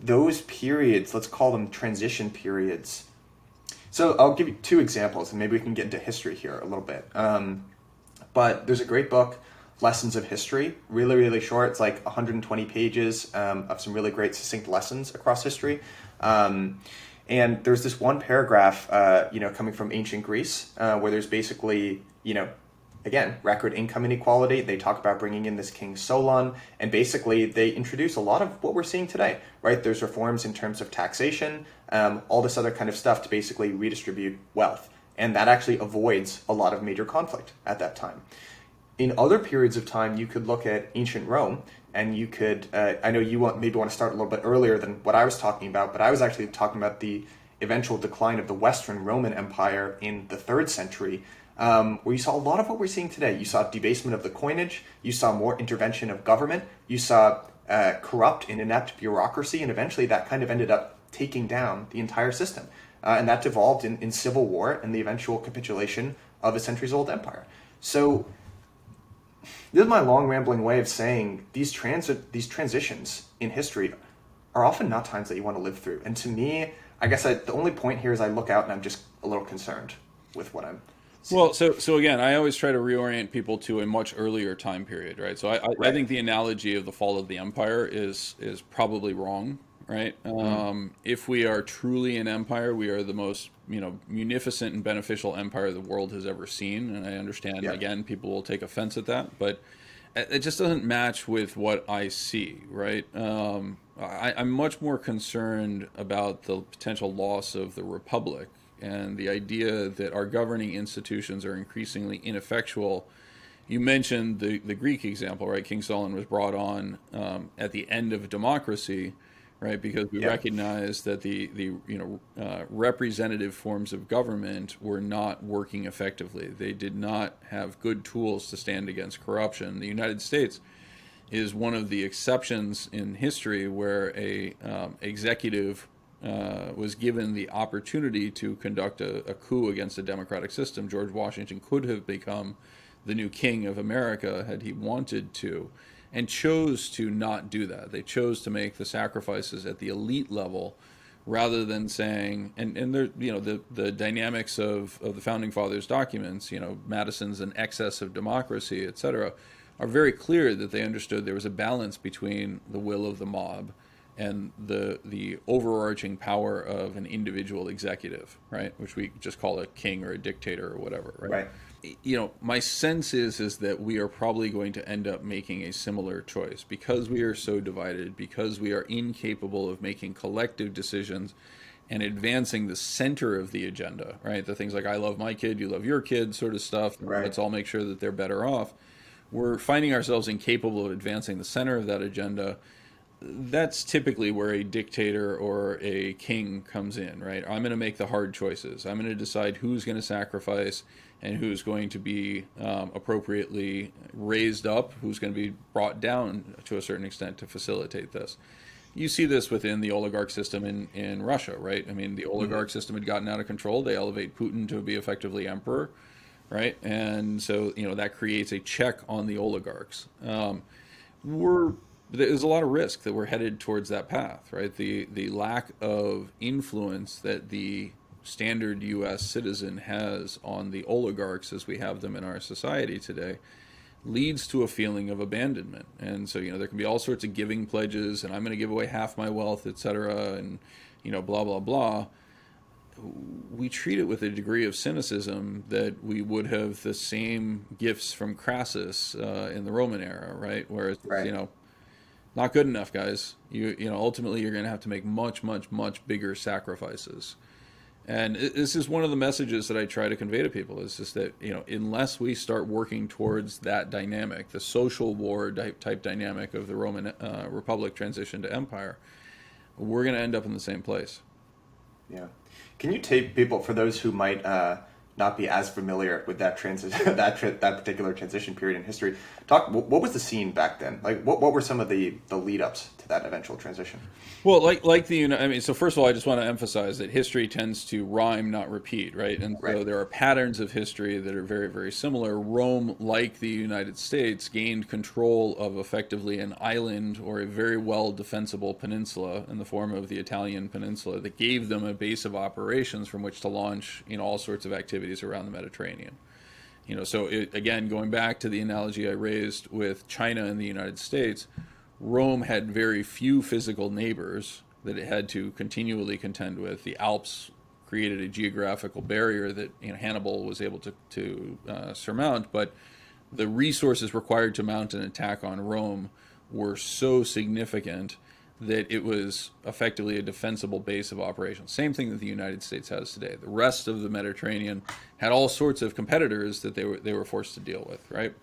Speaker 2: those periods. Let's call them transition periods. So I'll give you two examples, and maybe we can get into history here a little bit. Um, but there's a great book lessons of history. Really, really short. It's like 120 pages um, of some really great succinct lessons across history. Um, and there's this one paragraph, uh, you know, coming from ancient Greece, uh, where there's basically, you know, again, record income inequality. They talk about bringing in this King Solon, and basically they introduce a lot of what we're seeing today, right? There's reforms in terms of taxation, um, all this other kind of stuff to basically redistribute wealth. And that actually avoids a lot of major conflict at that time in other periods of time, you could look at ancient Rome, and you could. Uh, I know you want maybe want to start a little bit earlier than what I was talking about, but I was actually talking about the eventual decline of the Western Roman Empire in the third century, um, where you saw a lot of what we're seeing today. You saw debasement of the coinage, you saw more intervention of government, you saw uh, corrupt and inept bureaucracy, and eventually that kind of ended up taking down the entire system. Uh, and that devolved in, in civil war and the eventual capitulation of a centuries old empire. So, this is my long rambling way of saying these transit these transitions in history are often not times that you want to live through. And to me, I guess I, the only point here is I look out and I'm just a little concerned with what I'm.
Speaker 1: Well, so so again, I always try to reorient people to a much earlier time period, right? So I, I, right. I think the analogy of the fall of the empire is is probably wrong, right? Mm-hmm. Um, if we are truly an empire, we are the most you know munificent and beneficial empire the world has ever seen, and I understand yeah. again people will take offense at that, but it just doesn't match with what I see, right? Um, I, am much more concerned about the potential loss of the republic and the idea that our governing institutions are increasingly ineffectual. You mentioned the, the Greek example, right? King Solomon was brought on um, at the end of democracy, right? Because we yeah. recognize that the the you know uh, representative forms of government were not working effectively. They did not have good tools to stand against corruption. The United States is one of the exceptions in history where a um, executive uh, was given the opportunity to conduct a, a, coup against a democratic system. George Washington could have become the new king of America had he wanted to, and chose to not do that. They chose to make the sacrifices at the elite level rather than saying and and there you know the the dynamics of of the founding fathers documents you know Madison's an excess of democracy et cetera are very clear that they understood there was a balance between the will of the mob and the the overarching power of an individual executive, right? Which we just call a king or a dictator or whatever, right?
Speaker 2: Right.
Speaker 1: You know, my sense is is that we are probably going to end up making a similar choice because we are so divided, because we are incapable of making collective decisions and advancing the center of the agenda, right? The things like I love my kid, you love your kid, sort of stuff. Right. Let's all make sure that they're better off we're finding ourselves incapable of advancing the center of that agenda, that's typically where a dictator or a king comes in, right? I'm going to make the hard choices. I'm going to decide who's going to sacrifice and who's going to be um, appropriately raised up, who's going to be brought down to a certain extent to facilitate this. You see this within the oligarch system in, in Russia, right? I mean, the oligarch mm-hmm. system had gotten out of control. They elevate Putin to be effectively emperor right? And so you know that creates a check on the oligarchs. Um, we're there's a lot of risk that we're headed towards that path, right? The the lack of influence that the standard U.S. citizen has on the oligarchs as we have them in our society today leads to a feeling of abandonment. And so, you know, there can be all sorts of giving pledges and I'm going to give away half my wealth, et cetera, and, you know, blah, blah, blah we treat it with a degree of cynicism that we would have the same gifts from Crassus uh, in the Roman era, right? Where it's right. you know not good enough, guys. You you know ultimately you're going to have to make much much much bigger sacrifices. And this is one of the messages that I try to convey to people is just that you know unless we start working towards that dynamic, the social war type, type dynamic of the Roman uh, Republic transition to empire, we're going to end up in the same place.
Speaker 2: Yeah. Can you take people for those who might uh, not be as familiar with that transition, that tra- that particular transition period in history? Talk. What was the scene back then? Like, what, what were some of the the lead ups to that eventual transition?
Speaker 1: Well, like like the United I mean, so first of all, I just want to emphasize that history tends to rhyme, not repeat, right? And right. so there are patterns of history that are very very similar. Rome, like the United States, gained control of effectively an island or a very well defensible peninsula in the form of the Italian peninsula that gave them a base of operations from which to launch you know all sorts of activities around the Mediterranean. You know, so it, again, going back to the analogy I raised with China and the United States Rome had very few physical neighbors that it had to continually contend with. The Alps created a geographical barrier that you know, Hannibal was able to, to uh, surmount, but the resources required to mount an attack on Rome were so significant that it was effectively a defensible base of operations. Same thing that the United States has today. The rest of the Mediterranean had all sorts of competitors that they were they were forced to deal with, right?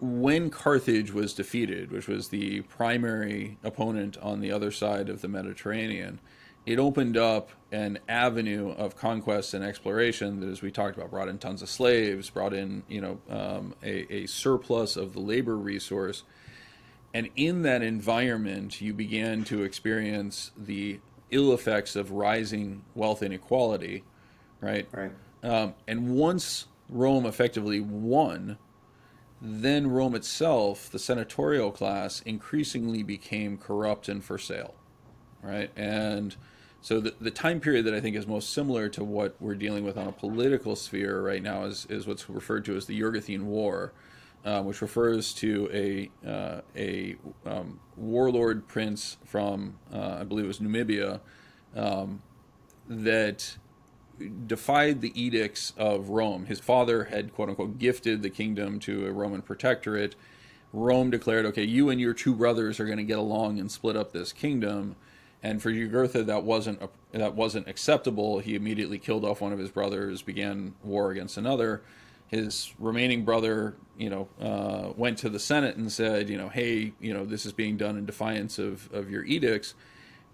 Speaker 1: when Carthage was defeated, which was the primary opponent on the other side of the Mediterranean, it opened up an avenue of conquest and exploration that, as we talked about, brought in tons of slaves, brought in you know um, a, a surplus of the labor resource, and in that environment, you began to experience the ill effects of rising wealth inequality, right?
Speaker 2: Right.
Speaker 1: Um, and once Rome effectively won, then Rome itself, the senatorial class, increasingly became corrupt and for sale, right? And so the, the time period that I think is most similar to what we're dealing with on a political sphere right now is, is what's referred to as the Jugurthine War, um, which refers to a uh, a um, warlord prince from uh, I believe it was Numidia um, that defied the edicts of Rome. His father had quote unquote gifted the kingdom to a Roman protectorate. Rome declared, okay, you and your two brothers are going to get along and split up this kingdom. And for Jugurtha, that wasn't a, that wasn't acceptable. He immediately killed off one of his brothers, began war against another. His remaining brother, you know, uh, went to the Senate and said, you know, hey, you know, this is being done in defiance of, of your edicts.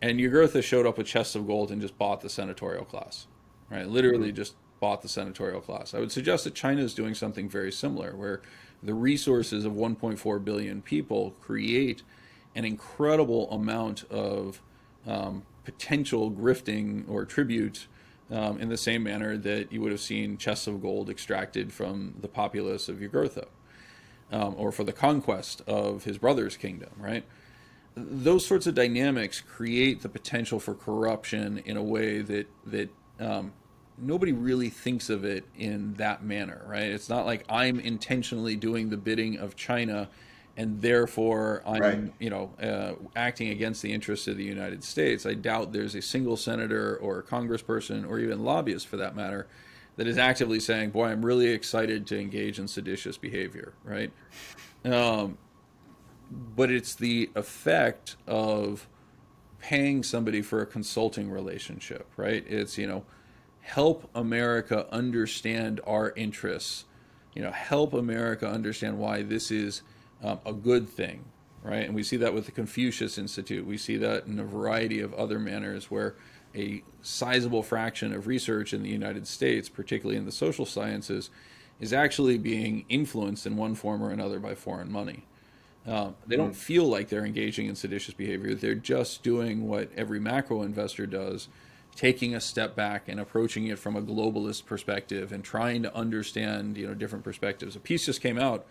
Speaker 1: And Jugurtha showed up with chests of gold and just bought the senatorial class right? Literally just bought the senatorial class. I would suggest that China is doing something very similar, where the resources of 1.4 billion people create an incredible amount of um, potential grifting or tribute um, in the same manner that you would have seen chests of gold extracted from the populace of Jugurtha, um, or for the conquest of his brother's kingdom, right? Those sorts of dynamics create the potential for corruption in a way that that um, nobody really thinks of it in that manner, right? It's not like I'm intentionally doing the bidding of China and therefore I'm, right. you know, uh, acting against the interests of the United States. I doubt there's a single senator or congressperson or even lobbyist for that matter that is actively saying, "Boy, I'm really excited to engage in seditious behavior," right? Um, but it's the effect of paying somebody for a consulting relationship, right? It's you know help America understand our interests. You know, help America understand why this is um, a good thing, right? And we see that with the Confucius Institute. We see that in a variety of other manners where a sizable fraction of research in the United States, particularly in the social sciences, is actually being influenced in one form or another by foreign money. Uh, they don't hmm. feel like they're engaging in seditious behavior. They're just doing what every macro investor does, taking a step back and approaching it from a globalist perspective and trying to understand you know different perspectives. A piece just came out.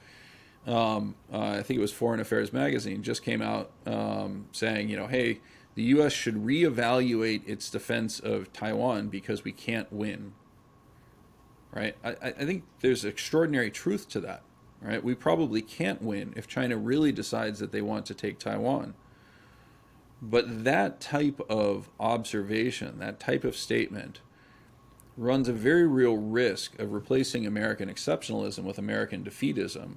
Speaker 1: Um, uh, I think it was Foreign Affairs magazine just came out um, saying you know hey the U.S. should reevaluate its defense of Taiwan because we can't win. Right? I, I think there's extraordinary truth to that. Right? We probably can't win if China really decides that they want to take Taiwan. But that type of observation, that type of statement, runs a very real risk of replacing American exceptionalism with American defeatism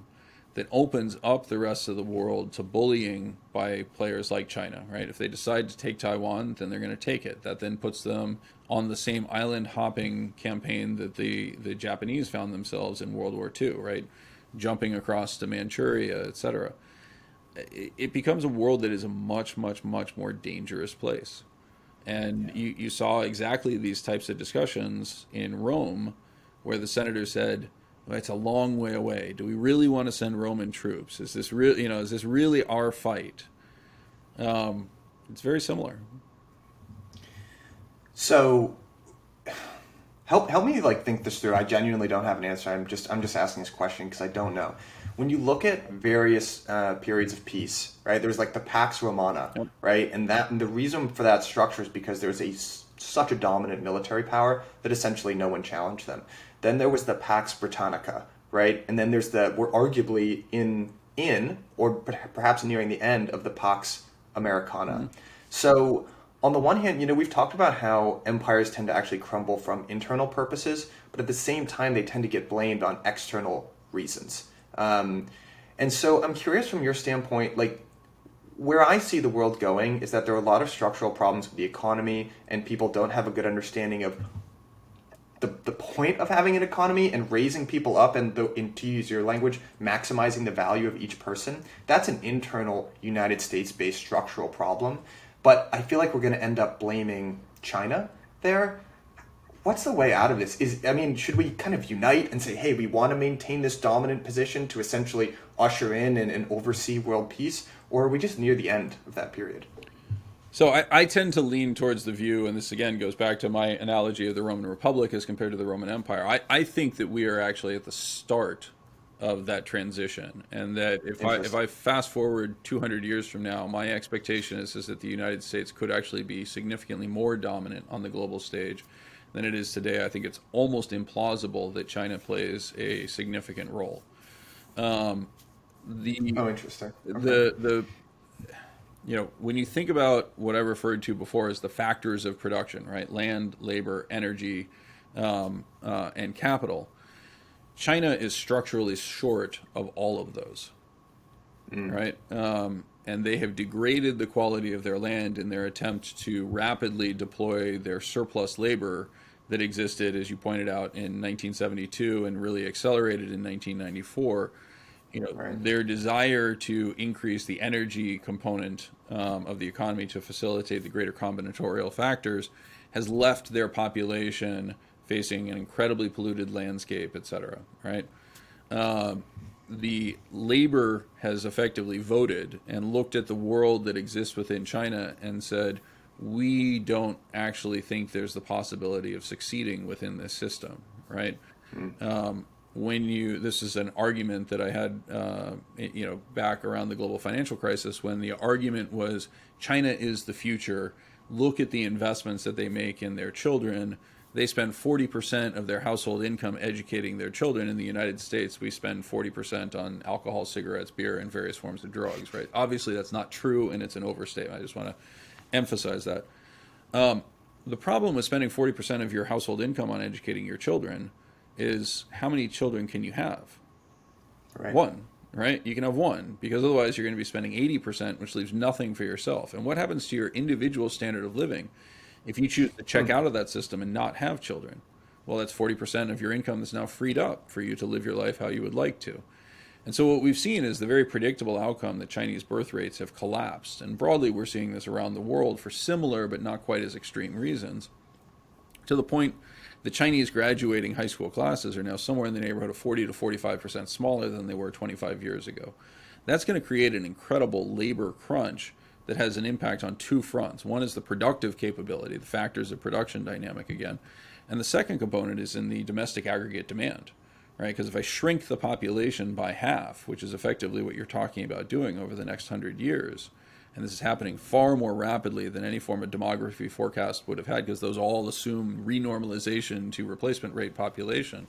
Speaker 1: that opens up the rest of the world to bullying by players like China, right? If they decide to take Taiwan, then they're going to take it. That then puts them on the same island hopping campaign that the, the Japanese found themselves in World War II, right? Jumping across to Manchuria, etc it becomes a world that is a much, much, much more dangerous place. And yeah. you, you saw exactly these types of discussions in Rome, where the senator said, "It's a long way away. Do we really want to send Roman troops? Is this real? You know, is this really our fight?" Um, it's very similar.
Speaker 2: So, help help me like think this through. I genuinely don't have an answer. I'm just I'm just asking this question because I don't know when you look at various uh, periods of peace, right? There's like the Pax Romana, yep. right? And that and the reason for that structure is because there's a such a dominant military power that essentially no one challenged them. Then there was the Pax Britannica, right? And then there's the we're arguably in in or perhaps nearing the end of the Pax Americana. Mm-hmm. So on the one hand, you know, we've talked about how empires tend to actually crumble from internal purposes, but at the same time, they tend to get blamed on external reasons. Um, and so I'm curious from your standpoint, like where I see the world going is that there are a lot of structural problems with the economy, and people don't have a good understanding of the, the point of having an economy and raising people up and, the, and to use your language, maximizing the value of each person. That's an internal United States based structural problem. But I feel like we're going to end up blaming China there what's the way out of this? Is I mean, should we kind of unite and say, hey, we want to maintain this dominant position to essentially usher in and, and oversee world peace, or are we just near the end of that period?
Speaker 1: So I, I, tend to lean towards the view, and this again goes back to my analogy of the Roman Republic as compared to the Roman Empire. I, I think that we are actually at the start of that transition, and that if I if I fast forward 200 years from now, my expectation is is that the United States could actually be significantly more dominant on the global stage than it is today. I think it's almost implausible that China plays a significant role. Um,
Speaker 2: the oh, interesting.
Speaker 1: Okay. The the you know, when you think about what I referred to before as the factors of production, right? Land, labor, energy, um, uh, and capital. China is structurally short of all of those, mm. right? Um, and they have degraded the quality of their land in their attempt to rapidly deploy their surplus labor that existed, as you pointed out, in 1972 and really accelerated in 1994 you know right. their desire to increase the energy component um, of the economy to facilitate the greater combinatorial factors has left their population facing an incredibly polluted landscape, et cetera. Right. Uh, the labor has effectively voted and looked at the world that exists within China and said, we don't actually think there's the possibility of succeeding within this system, right? Mm. Um, when you this is an argument that I had uh, you know back around the global financial crisis when the argument was China is the future look at the investments that they make in their children. They spend 40% of their household income educating their children. In the United States we spend 40% on alcohol cigarettes beer and various forms of drugs right? Obviously that's not true and it's an overstatement. I just want to emphasize that. Um, the problem with spending 40% of your household income on educating your children is how many children can you have? Right. One, right? You can have one because otherwise you're going to be spending 80%, which leaves nothing for yourself. And what happens to your individual standard of living if you choose to check out of that system and not have children? Well, that's 40% of your income that's now freed up for you to live your life how you would like to. And so what we've seen is the very predictable outcome that Chinese birth rates have collapsed. And broadly, we're seeing this around the world for similar but not quite as extreme reasons. To the point the Chinese graduating high school classes are now somewhere in the neighborhood of 40 to 45% smaller than they were 25 years ago. That's going to create an incredible labor crunch that has an impact on two fronts. One is the productive capability, the factors of production dynamic again. And the second component is in the domestic aggregate demand, right? Because if I shrink the population by half, which is effectively what you're talking about doing over the next hundred years, and this is happening far more rapidly than any form of demography forecast would have had because those all assume renormalization to replacement rate population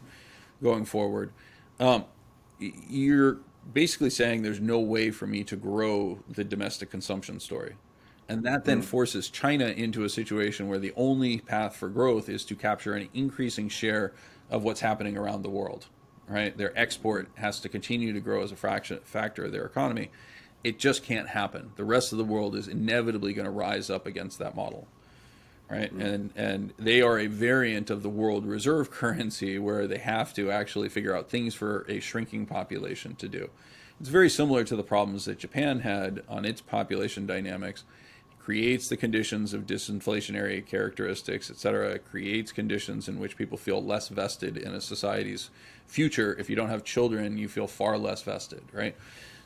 Speaker 1: going forward. Um, you're basically saying there's no way for me to grow the domestic consumption story. And that then mm. forces China into a situation where the only path for growth is to capture an increasing share of what's happening around the world. Right? Their export has to continue to grow as a fraction factor of their economy it just can't happen. The rest of the world is inevitably going to rise up against that model, right? Mm-hmm. And and they are a variant of the world reserve currency where they have to actually figure out things for a shrinking population to do. It's very similar to the problems that Japan had on its population dynamics. It creates the conditions of disinflationary characteristics, et cetera. It creates conditions in which people feel less vested in a society's future. If you don't have children, you feel far less vested, right?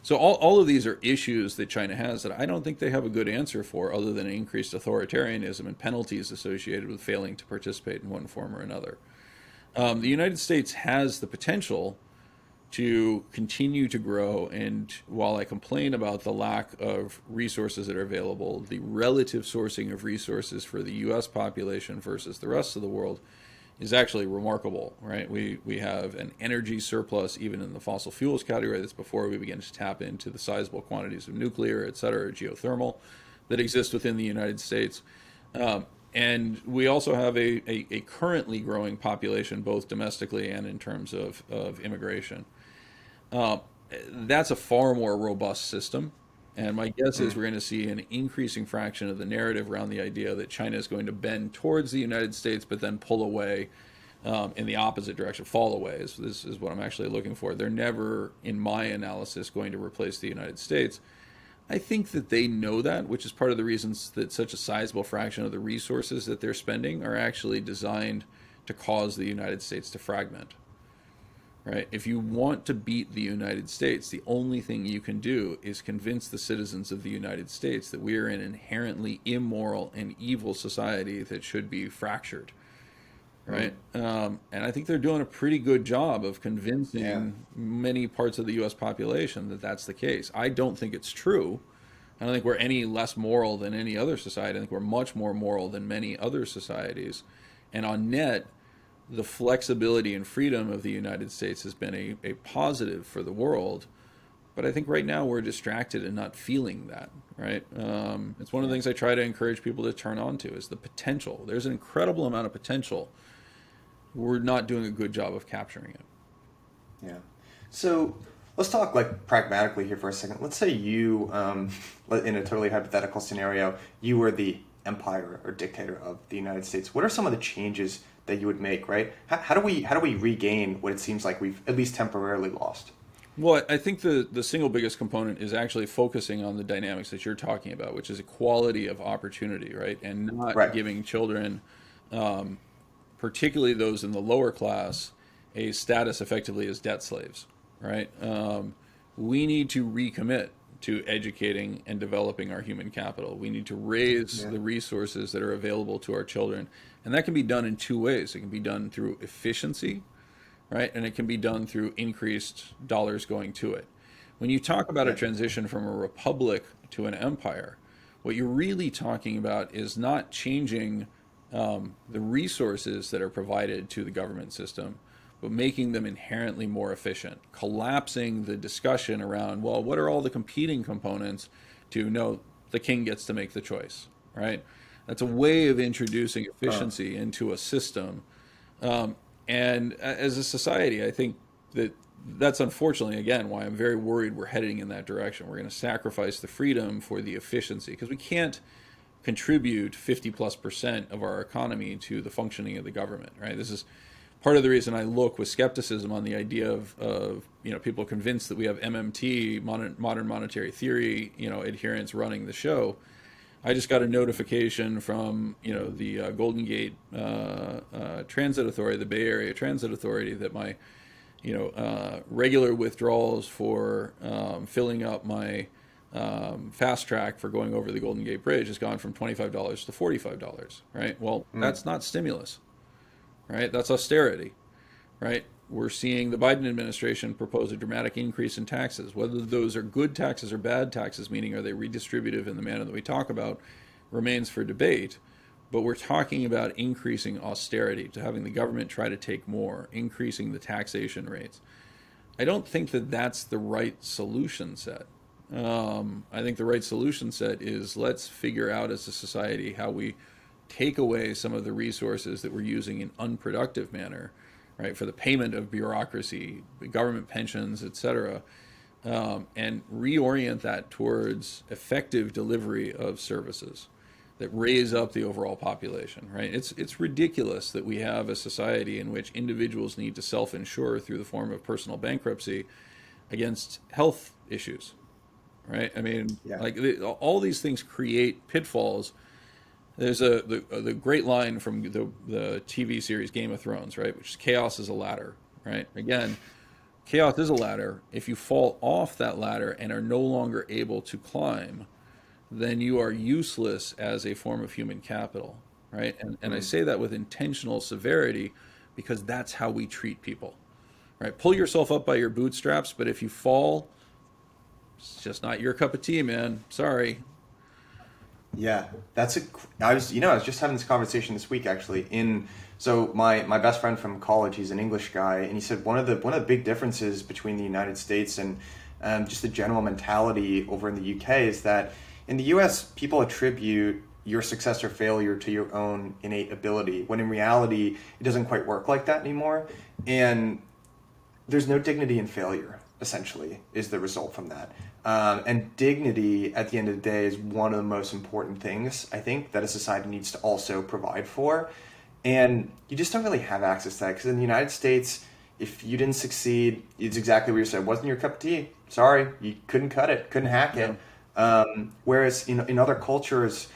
Speaker 1: So all, all of these are issues that China has that I don't think they have a good answer for other than increased authoritarianism and penalties associated with failing to participate in one form or another. Um, the United States has the potential to continue to grow. And while I complain about the lack of resources that are available, the relative sourcing of resources for the US population versus the rest of the world is actually remarkable, right? We we have an energy surplus even in the fossil fuels category. That's before we begin to tap into the sizable quantities of nuclear, et cetera, geothermal that exist within the United States. Um, and we also have a, a, a, currently growing population, both domestically and in terms of, of immigration. Uh, that's a far more robust system. And my guess is hmm. we're going to see an increasing fraction of the narrative around the idea that China is going to bend towards the United States, but then pull away um, in the opposite direction, fall away. Is, this is what I'm actually looking for. They're never, in my analysis, going to replace the United States. I think that they know that, which is part of the reasons that such a sizable fraction of the resources that they're spending are actually designed to cause the United States to fragment. Right? If you want to beat the United States, the only thing you can do is convince the citizens of the United States that we are an inherently immoral and evil society that should be fractured, right? Um, and I think they're doing a pretty good job of convincing
Speaker 2: Yeah.
Speaker 1: many parts of the U.S. population that that's the case. I don't think it's true. I don't think we're any less moral than any other society. I think we're much more moral than many other societies. And on net, the flexibility and freedom of the United States has been a, a positive for the world. But I think right now we're distracted and not feeling that, right? Um, it's one of the things I try to encourage people to turn on to is the potential. There's an incredible amount of potential. We're not doing a good job of capturing it.
Speaker 2: Yeah. So let's talk like pragmatically here for a second. Let's say you, um, in a totally hypothetical scenario, you were the empire or dictator of the United States. What are some of the changes that you would make? Right? How, how do we how do we regain what it seems like we've at least temporarily lost?
Speaker 1: Well, I think the, the single biggest component is actually focusing on the dynamics that you're talking about, which is equality of opportunity, right? And not
Speaker 2: Right.
Speaker 1: giving children, um, particularly those in the lower class, a status effectively as debt slaves, right? Um, we need to recommit to educating and developing our human capital. We need to raise
Speaker 2: Yeah.
Speaker 1: the resources that are available to our children. And that can be done in two ways. It can be done through efficiency, right? And it can be done through increased dollars going to it. When you talk about a transition from a republic to an empire, what you're really talking about is not changing um, the resources that are provided to the government system, but making them inherently more efficient, collapsing the discussion around, well, what are all the competing components to no, the king gets to make the choice, right? That's a way of introducing efficiency into a system um, and as a society, I think that that's unfortunately, again, why I'm very worried we're heading in that direction. We're going to sacrifice the freedom for the efficiency because we can't contribute 50 plus percent of our economy to the functioning of the government, right? This is part of the reason I look with skepticism on the idea of, of you know, people convinced that we have MMT, modern, modern monetary theory, you know, adherents running the show. I just got a notification from you know the uh, Golden Gate uh, uh, Transit Authority, the Bay Area Transit Authority, that my you know uh, regular withdrawals for um, filling up my um, FasTrak for going over the Golden Gate Bridge has gone from twenty five dollars to forty five dollars. Right. Well, that's not stimulus. Right. That's austerity. Right. We're seeing the Biden administration propose a dramatic increase in taxes. Whether those are good taxes or bad taxes, meaning are they redistributive in the manner that we talk about, remains for debate. But we're talking about increasing austerity, to having the government try to take more, increasing the taxation rates. I don't think that that's the right solution set. Um, I think the right solution set is let's figure out as a society how we take away some of the resources that we're using in unproductive manner, right, for the payment of bureaucracy, government pensions, et cetera, um, and reorient that towards effective delivery of services that raise up the overall population, right? It's it's ridiculous that we have a society in which individuals need to self-insure through the form of personal bankruptcy against health issues, right? I mean,
Speaker 2: Yeah.
Speaker 1: like the, all these things create pitfalls. There's a the, uh, the great line from the the TV series Game of Thrones, right? Which is chaos is a ladder, right? Again, chaos is a ladder. If you fall off that ladder and are no longer able to climb, then you are useless as a form of human capital, right? And, and I say that with intentional severity because that's how we treat people, right? Pull yourself up by your bootstraps, but if you fall, it's just not your cup of tea, man. Sorry.
Speaker 2: Yeah, that's a. I was, you know, I was just having this conversation this week actually. In so my my best friend from college, he's an English guy, and he said one of the one of the big differences between the United States and um, just the general mentality over in the UK is that in the US people attribute your success or failure to your own innate ability, when in reality it doesn't quite work like that anymore, and there's no dignity in failure essentially is the result from that um, and dignity at the end of the day is one of the most important things i think that a society needs to also provide for and you just don't really have access to that because in the united states if you didn't succeed it's exactly what you said it wasn't your cup of tea sorry you couldn't cut it couldn't hack it um, whereas in, in other cultures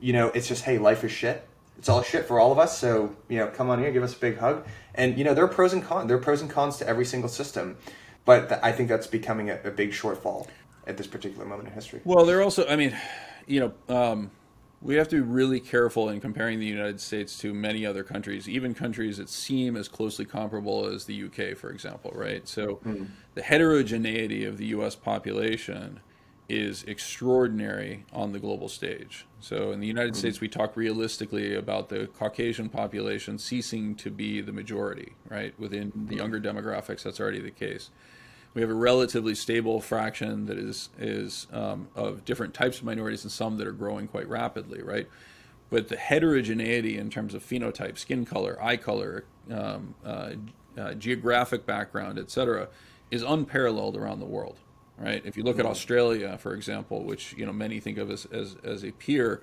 Speaker 2: you know it's just hey life is shit it's all shit for all of us. So you know, come on here, give us a big hug. And you know, there are pros and cons. There are pros and cons to every single system, but th- I think that's becoming a, a, big shortfall at this particular moment in history.
Speaker 1: Well, there also, I mean, you know. Um, we have to be really careful in comparing the United States to many other countries, even countries that seem as closely comparable as the UK, for example, right? So mm. the heterogeneity of the US population is extraordinary on the global stage. So in the United mm. States, we talk realistically about the Caucasian population ceasing to be the majority, right? Within the younger demographics, that's already the case we have a relatively stable fraction that is is um, of different types of minorities and some that are growing quite rapidly, right? But the heterogeneity in terms of phenotype, skin color, eye color, um, uh, uh, geographic background, et cetera, is unparalleled around the world, right? If you look at mm-hmm. Australia, for example, which you know many think of as, as, as a peer,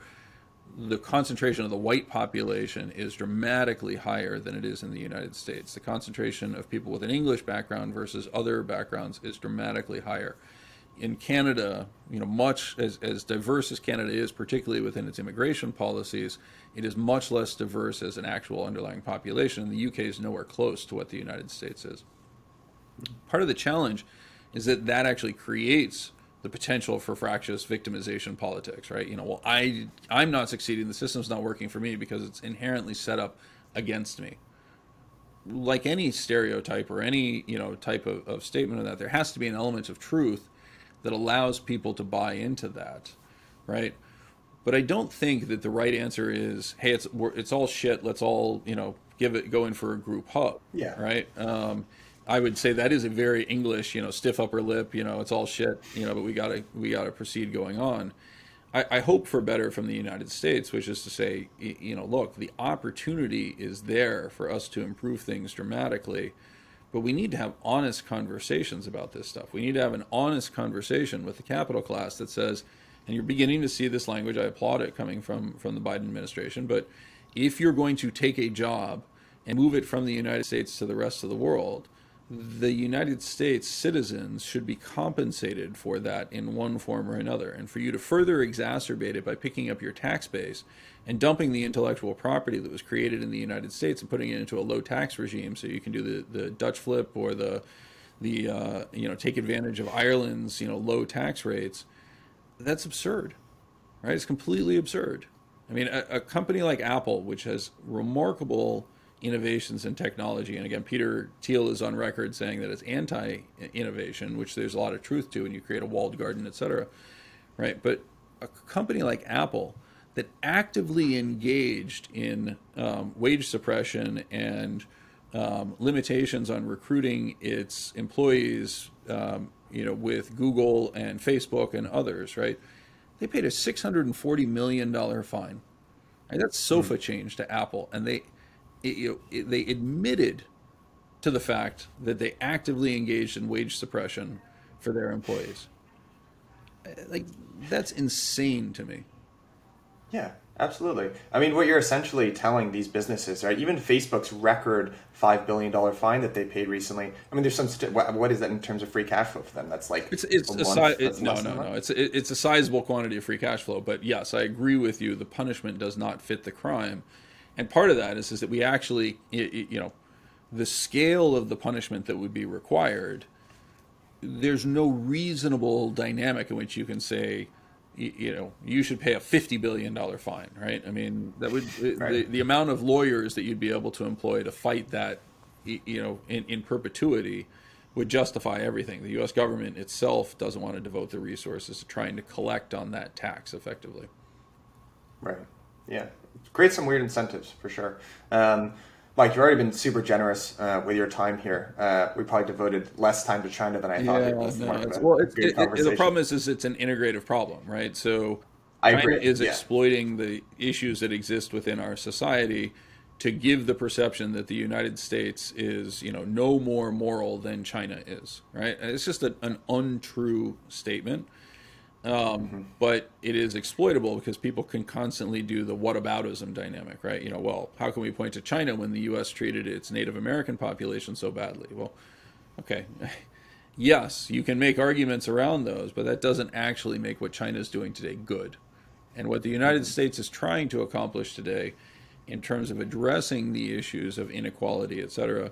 Speaker 1: the concentration of the white population is dramatically higher than it is in the United States. The concentration of people with an English background versus other backgrounds is dramatically higher. In Canada, you know, much as, as diverse as Canada is, particularly within its immigration policies, it is much less diverse as an actual underlying population. And the UK is nowhere close to what the United States is. Part of the challenge is that that actually creates the potential for fractious victimization politics, right? You know, well, I I'm not succeeding, the system's not working for me because it's inherently set up against me. Like any stereotype or any you know type of, of statement of that, there has to be an element of truth that allows people to buy into that, right? But I don't think that the right answer is, hey, it's it's all shit. Let's all you know give it go in for a group hug.
Speaker 2: Yeah.
Speaker 1: Right. Um, I would say that is a very English, you know, stiff upper lip. You know, it's all shit. You know, but we gotta we gotta proceed going on. I, I hope for better from the United States, which is to say, you know, look, the opportunity is there for us to improve things dramatically, but we need to have honest conversations about this stuff. We need to have an honest conversation with the capital class that says, and you're beginning to see this language. I applaud it coming from from the Biden administration, but if you're going to take a job and move it from the United States to the rest of the world the United States citizens should be compensated for that in one form or another. And for you to further exacerbate it by picking up your tax base and dumping the intellectual property that was created in the United States and putting it into a low tax regime so you can do the, the Dutch flip or the the uh, you know take advantage of Ireland's you know low tax rates, that's absurd, right? It's completely absurd. I mean, a, a company like Apple, which has remarkable innovations in technology. And again, Peter Thiel is on record saying that it's anti-innovation, which there's a lot of truth to, and you create a walled garden, et cetera, right? But a company like Apple that actively engaged in um, wage suppression and um, limitations on recruiting its employees, um, you know, with Google and Facebook and others, right? They paid a $640 million fine. Right? That's SOFA mm. change to Apple, and they it, it, they admitted to the fact that they actively engaged in wage suppression for their employees. Uh, like that's insane to me.
Speaker 2: Yeah, absolutely. I mean, what you're essentially telling these businesses, right? Even Facebook's record five billion dollar fine that they paid recently. I mean, there's some. St- what, what is that in terms of free cash flow for them? That's like
Speaker 1: it's it's a, a si- it, no no no. It's a, it's a sizable quantity of free cash flow. But yes, I agree with you. The punishment does not fit the crime and part of that is, is that we actually, you know, the scale of the punishment that would be required, there's no reasonable dynamic in which you can say, you know, you should pay a fifty billion dollar fine, right? I mean, that would right. the, the amount of lawyers that you'd be able to employ to fight that, you know, in, in perpetuity, would justify everything. The U.S. government itself doesn't want to devote the resources to trying to collect on that tax effectively.
Speaker 2: Right. Yeah create some weird incentives for sure. Um, Mike, you've already been super generous uh, with your time here. Uh, we probably devoted less time to China than I thought.
Speaker 1: Yeah, it no, it's, well, it's, it, it, the problem is, is it's an integrative problem, right? So
Speaker 2: I
Speaker 1: China
Speaker 2: agree.
Speaker 1: is
Speaker 2: yeah.
Speaker 1: exploiting the issues that exist within our society to give the perception that the United States is, you know, no more moral than China is, right? It's just a, an untrue statement. Um, mm-hmm. But it is exploitable because people can constantly do the whataboutism dynamic, right? You know, well, how can we point to China when the U.S. treated its Native American population so badly? Well, okay, yes, you can make arguments around those, but that doesn't actually make what China is doing today good. And what the United mm-hmm. States is trying to accomplish today in terms of addressing the issues of inequality, et cetera,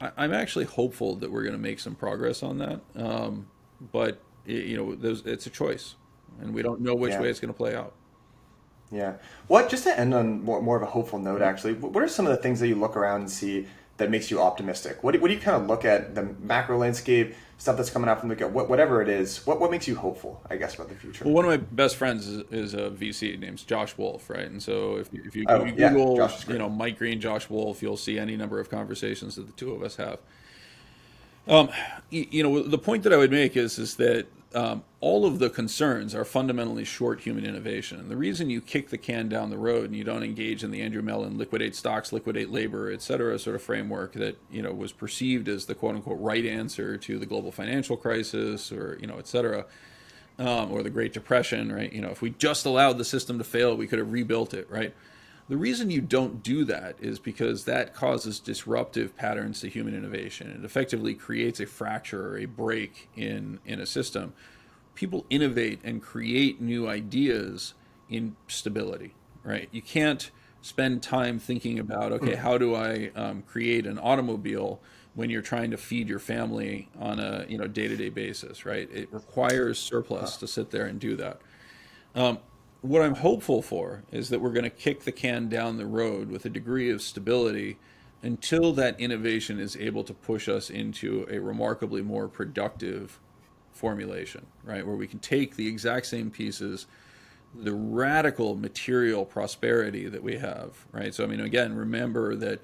Speaker 1: I, am actually hopeful that we're going to make some progress on that. Um, but you know, it's a choice, and we don't know which yeah. way it's going to play out.
Speaker 2: Yeah. What just to end on more, more of a hopeful note, actually, what are some of the things that you look around and see that makes you optimistic? What do, what do you kind of look at the macro landscape, stuff that's coming out from the gut, whatever it is? What, what makes you hopeful, I guess, about the future?
Speaker 1: Well, one of my best friends is, is a VC named Josh Wolfe, right? And so if, if you, oh, you Google, yeah, you know, Mike Green, Josh Wolfe, you'll see any number of conversations that the two of us have. Um, you, you know, the point that I would make is is that um, all of the concerns are fundamentally short human innovation. And the reason you kick the can down the road and you don't engage in the Andrew Mellon liquidate stocks, liquidate labor, et cetera, sort of framework that you know was perceived as the quote unquote right answer to the global financial crisis, or you know, et cetera, um, or the Great Depression, right? You know, if we just allowed the system to fail, we could have rebuilt it, right? The reason you don't do that is because that causes disruptive patterns to human innovation. It effectively creates a fracture or a break in, in a system. People innovate and create new ideas in stability, right? You can't spend time thinking about, okay, how do I um, create an automobile when you're trying to feed your family on a you know day-to-day basis, right? It requires surplus to sit there and do that. Um, what I'm hopeful for is that we're going to kick the can down the road with a degree of stability until that innovation is able to push us into a remarkably more productive formulation, right? Where we can take the exact same pieces, the radical material prosperity that we have, right? So, I mean, again, remember that,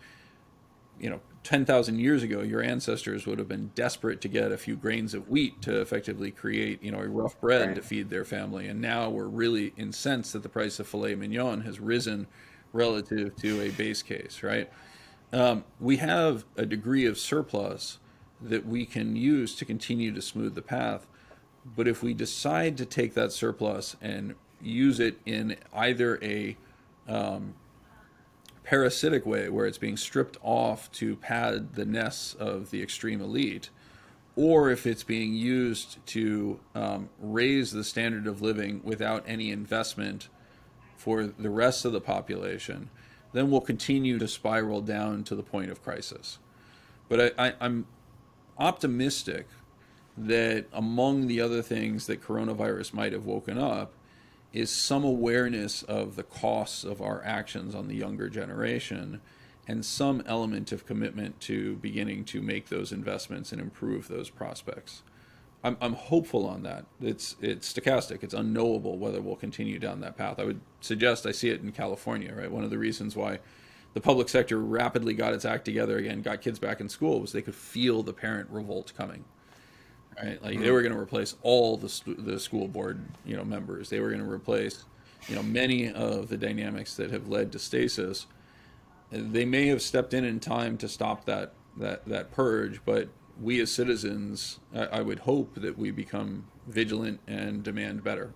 Speaker 1: you know, 10,000 years ago, your ancestors would have been desperate to get a few grains of wheat to effectively create, you know, a rough bread right. to feed their family. And now we're really incensed that the price of filet mignon has risen relative to a base case, right? Um, we have a degree of surplus that we can use to continue to smooth the path. But if we decide to take that surplus and use it in either a um, parasitic way where it's being stripped off to pad the nests of the extreme elite, or if it's being used to um, raise the standard of living without any investment for the rest of the population, then we'll continue to spiral down to the point of crisis. But I, I'm optimistic that among the other things that coronavirus might have woken up is some awareness of the costs of our actions on the younger generation and some element of commitment to beginning to make those investments and improve those prospects. I'm, I'm hopeful on that. It's it's stochastic. It's unknowable whether we'll continue down that path. I would suggest I see it in California. Right, one of the reasons why the public sector rapidly got its act together again, got kids back in school, was they could feel the parent revolt coming right? Like mm-hmm. they were going to replace all the the school board, you know, members. They were going to replace, you know, many of the dynamics that have led to stasis. They may have stepped in in time to stop that that that purge, but we as citizens, I, I would hope that we become vigilant and demand better.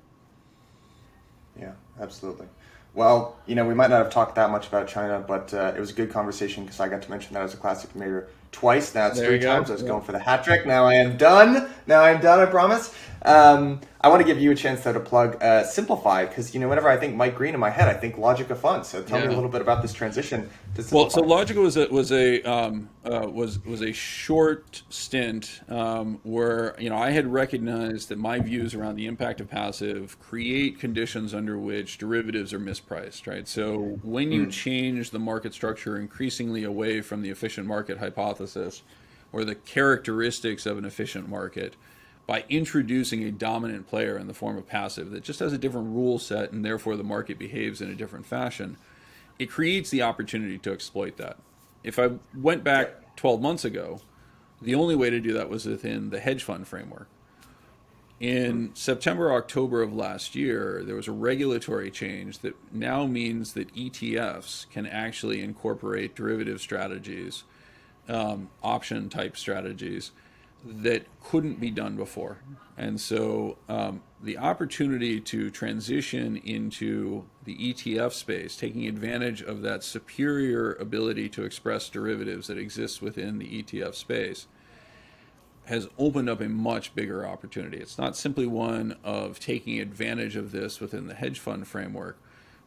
Speaker 2: Yeah, absolutely. Well, you know, we might not have talked that much about China, but uh, it was a good conversation because I got to mention that as a classic mayor twice. Now it's there three times. I was going for the hat trick. Now I am done. Now I'm done. I promise. Um, I want to give you a chance though to plug uh, Simplify because you know whenever I think Mike Green in my head, I think Logica Fund. So tell yeah. me a little bit about this transition.
Speaker 1: well, so Logica was a was a um, uh, was was a short stint um, where you know I had recognized that my views around the impact of passive create conditions under which derivatives are mispriced. Right. So when you mm. change the market structure increasingly away from the efficient market hypothesis or the characteristics of an efficient market by introducing a dominant player in the form of passive that just has a different rule set and therefore the market behaves in a different fashion, it creates the opportunity to exploit that. If I went back 12 months ago, the only way to do that was within the hedge fund framework. In September, October of last year, there was a regulatory change that now means that ETFs can actually incorporate derivative strategies, um, option type strategies that couldn't be done before. And so um, the opportunity to transition into the ETF space, taking advantage of that superior ability to express derivatives that exists within the ETF space, has opened up a much bigger opportunity. It's not simply one of taking advantage of this within the hedge fund framework,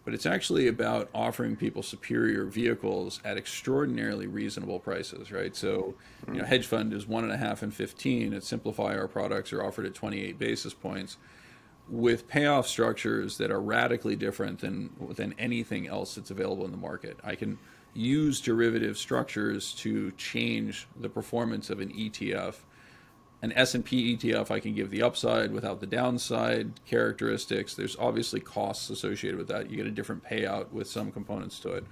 Speaker 1: but it's actually about offering people superior vehicles at extraordinarily reasonable prices, right? So, you know, mm. hedge fund is one and a half and 15. At Simplify, our products are offered at 28 basis points with payoff structures that are radically different than, than anything else that's available in the market. I can use derivative structures to change the performance of an ETF an S&P ETF, I can give the upside without the downside characteristics. There's obviously costs associated with that. You get a different payout with some components to it.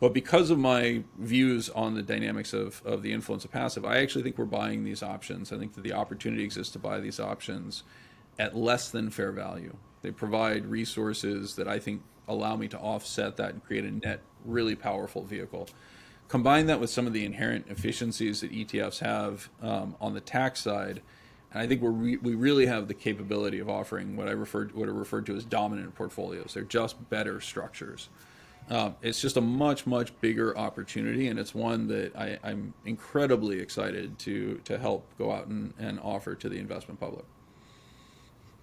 Speaker 1: But because of my views on the dynamics of, of the influence of passive, I actually think we're buying these options. I think that the opportunity exists to buy these options at less than fair value. They provide resources that I think allow me to offset that and create a net really powerful vehicle. Combine that with some of the inherent efficiencies that ETFs have um, on the tax side, and I think we re- we really have the capability of offering what I referred what are referred to as dominant portfolios. They're just better structures. Um, it's just a much much bigger opportunity, and it's one that I, am incredibly excited to to help go out and, and offer to the investment public.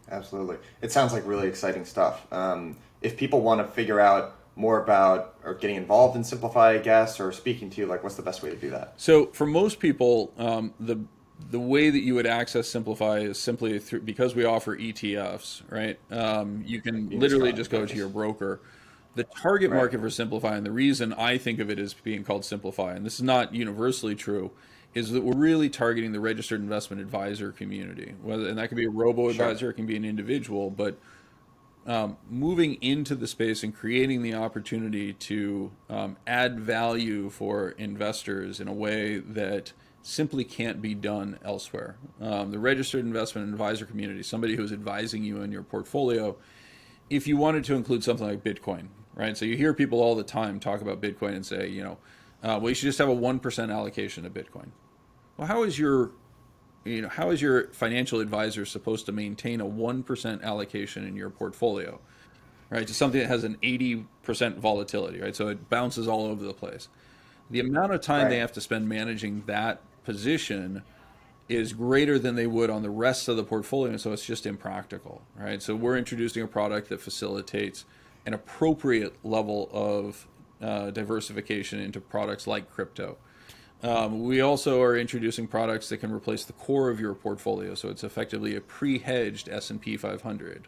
Speaker 2: Absolutely, it sounds like really exciting stuff. Um, if people want to figure out more about or getting involved in Simplify, I guess, or speaking to you? Like, what's the best way to do that?
Speaker 1: So, for most people, um, the the way that you would access Simplify is simply through because we offer ETFs, right? Um, you can literally just go to your broker. The target market for Simplify, and the reason I think of it as being called Simplify, and this is not universally true, is that we're really targeting the registered investment advisor community. Whether and that can be a robo advisor, sure. it can be an individual, but um, moving into the space and creating the opportunity to um, add value for investors in a way that simply can't be done elsewhere. Um, the registered investment advisor community, somebody who's advising you in your portfolio, if you wanted to include something like Bitcoin, right? So you hear people all the time talk about Bitcoin and say, you know, uh, well, you should just have a 1% allocation to Bitcoin. Well, how is your you know, how is your financial advisor supposed to maintain a 1% allocation in your portfolio, right? To something that has an 80% volatility, right? So it bounces all over the place. The amount of time right. they have to spend managing that position is greater than they would on the rest of the portfolio, And so it's just impractical, right? So we're introducing a product that facilitates an appropriate level of uh, diversification into products like crypto um, we also are introducing products that can replace the core of your portfolio, so it's effectively a pre-hedged S&P 500.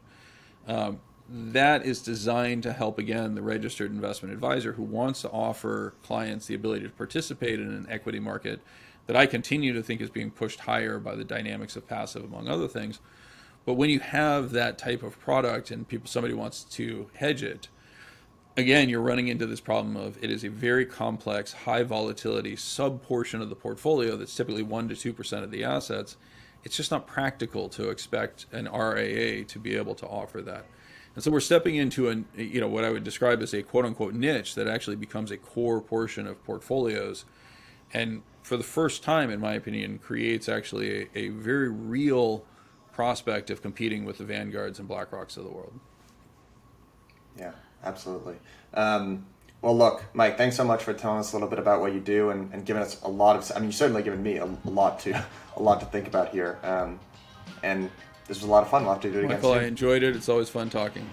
Speaker 1: Um, that is designed to help again the registered investment advisor who wants to offer clients the ability to participate in an equity market that I continue to think is being pushed higher by the dynamics of passive, among other things. But when you have that type of product and people somebody wants to hedge it, again, you're running into this problem of it is a very complex, high volatility sub portion of the portfolio that's typically 1% to 2% of the assets. It's just not practical to expect an RIA to be able to offer that. And so we're stepping into a, you know, what I would describe as a quote unquote niche that actually becomes a core portion of portfolios. And for the first time, in my opinion, creates actually a, a very real prospect of competing with the Vanguards and BlackRocks of the world.
Speaker 2: Yeah absolutely. Um, well, look, Mike, thanks so much for telling us a little bit about what you do and, and giving us a lot of. I mean, you certainly given me a, a lot to a lot to think about here. Um, and this was a lot of fun. We'll have to do it
Speaker 1: Michael,
Speaker 2: again.
Speaker 1: I enjoyed it. It's always fun talking.